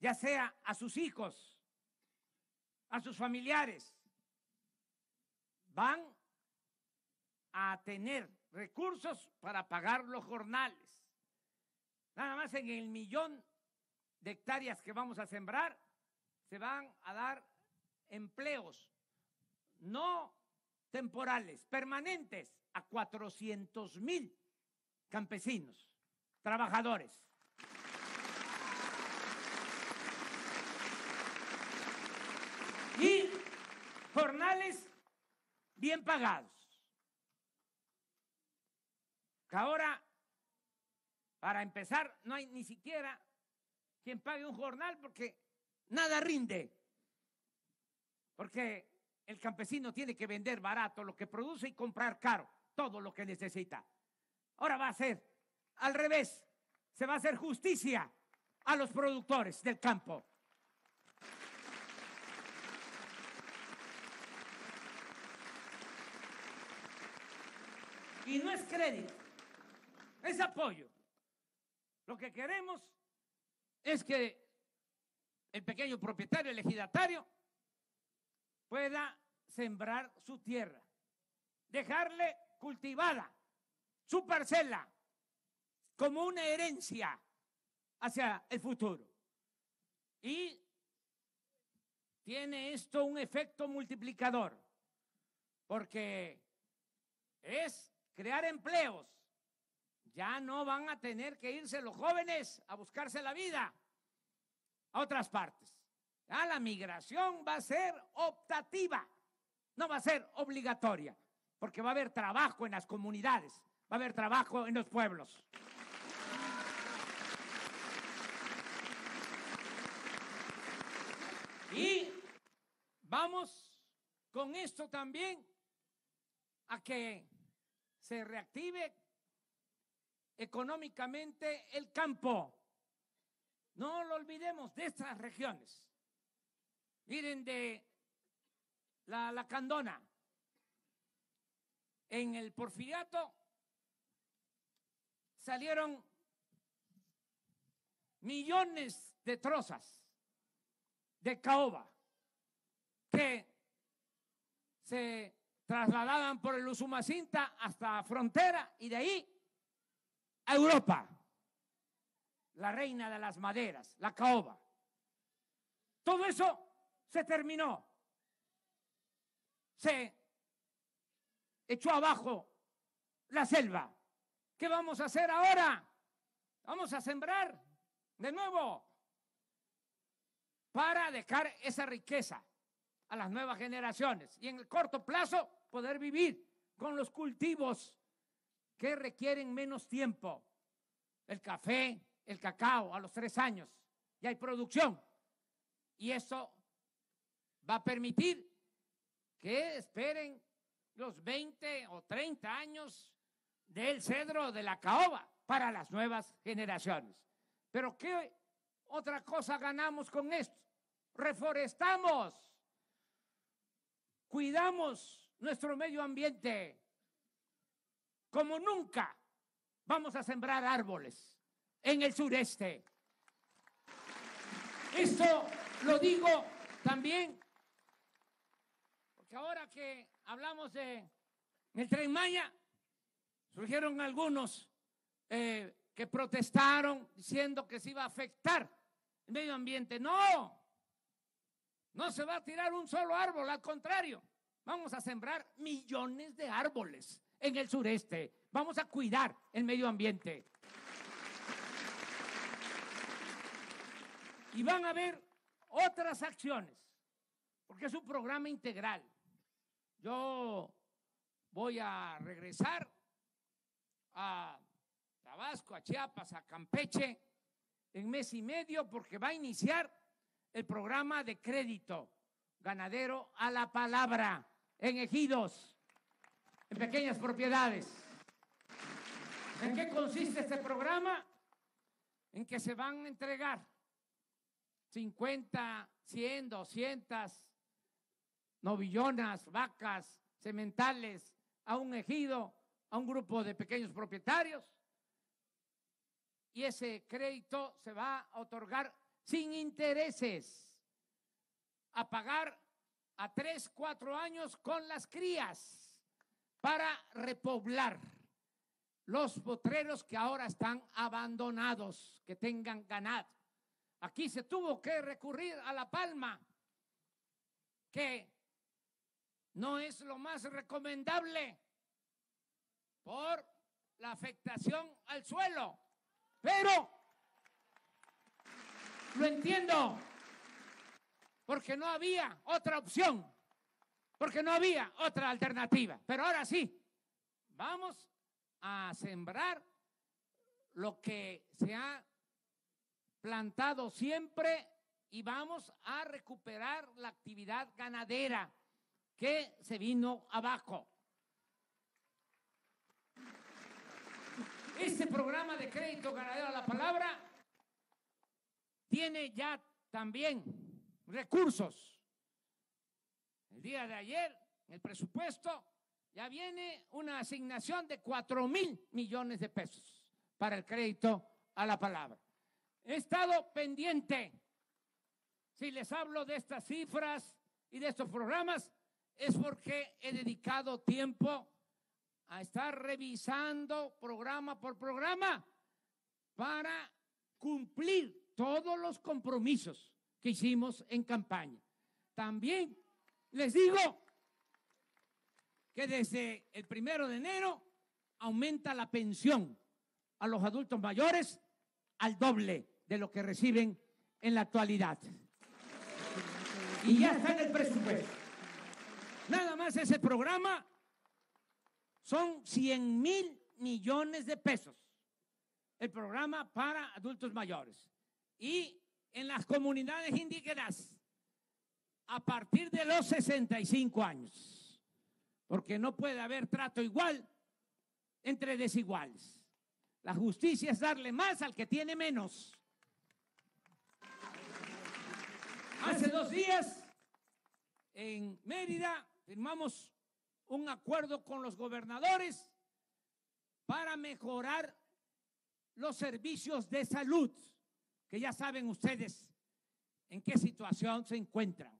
ya sea a sus hijos, a sus familiares, van a tener recursos para pagar los jornales. Nada más en el millón de hectáreas que vamos a sembrar, se van a dar empleos, no temporales, permanentes, a 400 mil campesinos, trabajadores. Y jornales bien pagados. Ahora, para empezar, no hay ni siquiera quien pague un jornal porque nada rinde. Porque el campesino tiene que vender barato lo que produce y comprar caro todo lo que necesita. Ahora va a ser al revés. Se va a hacer justicia a los productores del campo. Y no es crédito, es apoyo. Lo que queremos es que el pequeño propietario, el pueda sembrar su tierra, dejarle cultivada su parcela como una herencia hacia el futuro. Y tiene esto un efecto multiplicador, porque es crear empleos. Ya no van a tener que irse los jóvenes a buscarse la vida a otras partes. La migración va a ser optativa, no va a ser obligatoria, porque va a haber trabajo en las comunidades, va a haber trabajo en los pueblos. Y vamos con esto también a que se reactive económicamente el campo. No lo olvidemos de estas regiones. Miren de la, la Candona. En el porfiriato salieron millones de trozas de caoba que se trasladaban por el Usumacinta hasta frontera y de ahí Europa. La reina de las maderas, la caoba. Todo eso se terminó. Se echó abajo la selva. ¿Qué vamos a hacer ahora? Vamos a sembrar de nuevo para dejar esa riqueza a las nuevas generaciones y en el corto plazo poder vivir con los cultivos que requieren menos tiempo. El café, el cacao a los tres años y hay producción. Y eso va a permitir que esperen los 20 o 30 años del cedro de la caoba para las nuevas generaciones. Pero ¿qué otra cosa ganamos con esto? Reforestamos, cuidamos nuestro medio ambiente como nunca. Vamos a sembrar árboles en el sureste. Esto lo digo también porque ahora que hablamos de el tren Maya, surgieron algunos eh, que protestaron diciendo que se iba a afectar el medio ambiente. No, no se va a tirar un solo árbol, al contrario, vamos a sembrar millones de árboles en el sureste. Vamos a cuidar el medio ambiente. Y van a haber otras acciones, porque es un programa integral. Yo voy a regresar a Tabasco, a Chiapas, a Campeche en mes y medio porque va a iniciar el programa de crédito ganadero a la palabra en ejidos, en pequeñas propiedades. ¿En qué consiste este programa? En que se van a entregar 50, 100, 200 novillonas, vacas, sementales a un ejido, a un grupo de pequeños propietarios. Y ese crédito se va a otorgar sin intereses, a pagar a tres, cuatro años con las crías para repoblar los potreros que ahora están abandonados, que tengan ganado. Aquí se tuvo que recurrir a la palma, que no es lo más recomendable por la afectación al suelo, pero lo entiendo, porque no había otra opción, porque no había otra alternativa. Pero ahora sí, vamos a sembrar lo que se ha plantado siempre y vamos a recuperar la actividad ganadera que se vino abajo. Este programa de crédito ganadero a la palabra tiene ya también recursos. El día de ayer, en el presupuesto, ya viene una asignación de 4 mil millones de pesos para el crédito a la palabra. He estado pendiente. Si les hablo de estas cifras y de estos programas, es porque he dedicado tiempo a estar revisando programa por programa para cumplir todos los compromisos que hicimos en campaña. También les digo que desde el primero de enero aumenta la pensión a los adultos mayores al doble de lo que reciben en la actualidad. Y ya está en el presupuesto. Nada más ese programa son 100 mil millones de pesos. El programa para adultos mayores. Y en las comunidades indígenas, a partir de los 65 años. Porque no puede haber trato igual entre desiguales. La justicia es darle más al que tiene menos. Hace dos días, en Mérida, firmamos un acuerdo con los gobernadores para mejorar los servicios de salud, que ya saben ustedes en qué situación se encuentran,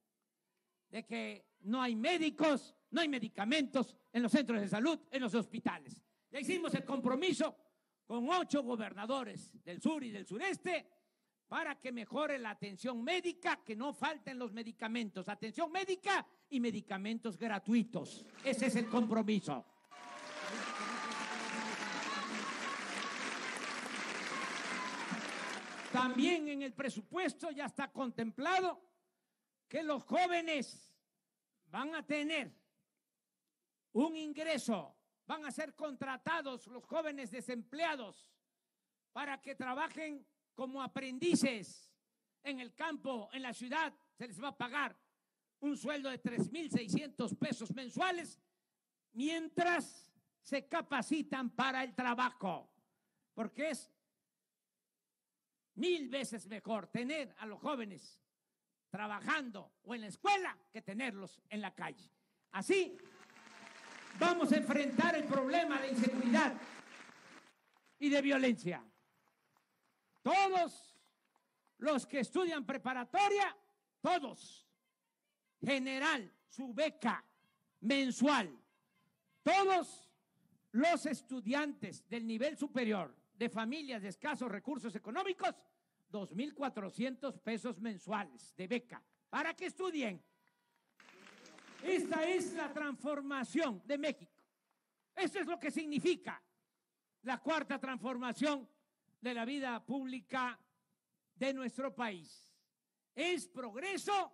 de que no hay médicos, no hay medicamentos en los centros de salud, en los hospitales. Ya hicimos el compromiso con ocho gobernadores del sur y del sureste para que mejore la atención médica, que no falten los medicamentos. Atención médica y medicamentos gratuitos. Ese es el compromiso. También en el presupuesto ya está contemplado que los jóvenes van a tener un ingreso, van a ser contratados los jóvenes desempleados para que trabajen como aprendices en el campo, en la ciudad, se les va a pagar un sueldo de 3.600 pesos mensuales mientras se capacitan para el trabajo, porque es mil veces mejor tener a los jóvenes trabajando o en la escuela que tenerlos en la calle. Así vamos a enfrentar el problema de inseguridad y de violencia. Todos los que estudian preparatoria, todos, general, su beca mensual, todos los estudiantes del nivel superior de familias de escasos recursos económicos, 2.400 pesos mensuales de beca para que estudien. Esta es la transformación de México. Eso es lo que significa la cuarta transformación de la vida pública de nuestro país. Es progreso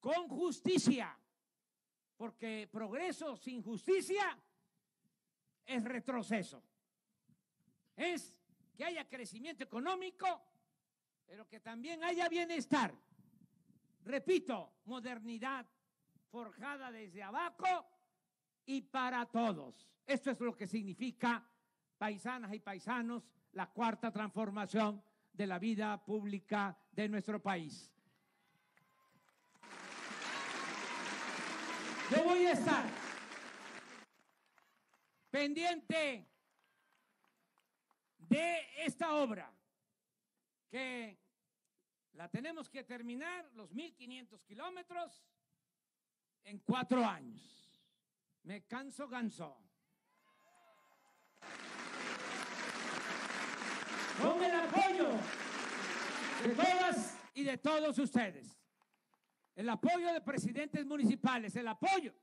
con justicia, porque progreso sin justicia es retroceso. Es que haya crecimiento económico, pero que también haya bienestar. Repito, modernidad forjada desde abajo y para todos. Esto es lo que significa, paisanas y paisanos, la cuarta transformación de la vida pública de nuestro país. Yo voy a estar pendiente de esta obra que la tenemos que terminar, los 1.500 kilómetros, en cuatro años. Me canso, ganso. Con el apoyo de todas y de todos ustedes. El apoyo de presidentes municipales, el apoyo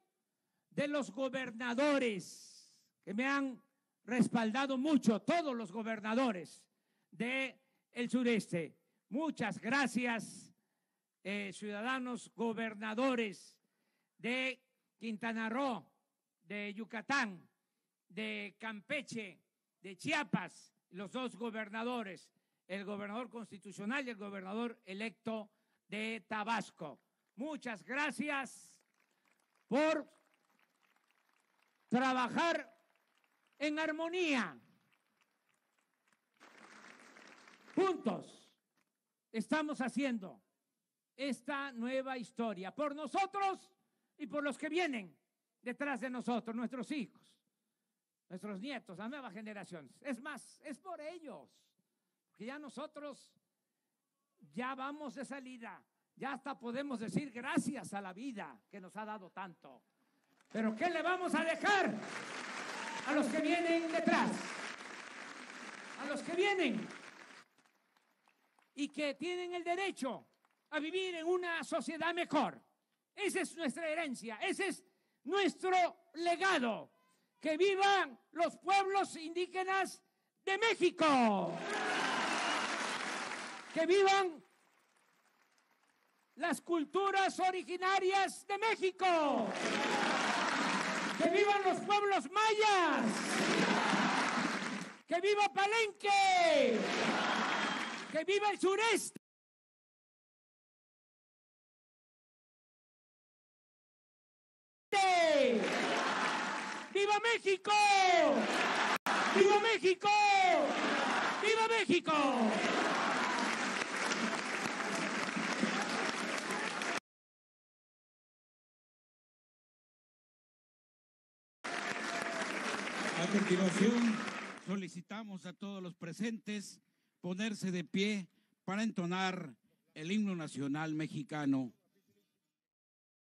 de los gobernadores que me han respaldado mucho, todos los gobernadores de el sureste. Muchas gracias, eh, ciudadanos gobernadores de Quintana Roo, de Yucatán, de Campeche, de Chiapas, los dos gobernadores, el gobernador constitucional y el gobernador electo de Tabasco. Muchas gracias por trabajar en armonía. Juntos estamos haciendo esta nueva historia por nosotros y por los que vienen detrás de nosotros, nuestros hijos, nuestros nietos, las nuevas generaciones. Es más, es por ellos, que ya nosotros ya vamos de salida, ya hasta podemos decir gracias a la vida que nos ha dado tanto. Pero ¿qué le vamos a dejar a los que vienen detrás? A los que vienen y que tienen el derecho a vivir en una sociedad mejor. Esa es nuestra herencia, ese es nuestro legado. Que vivan los pueblos indígenas de México. Que vivan las culturas originarias de México. Que vivan los pueblos mayas. Que viva Palenque. Que viva el sureste. ¡Viva México! ¡Viva México! ¡Viva México! A continuación, solicitamos a todos los presentes ponerse de pie para entonar el himno nacional mexicano.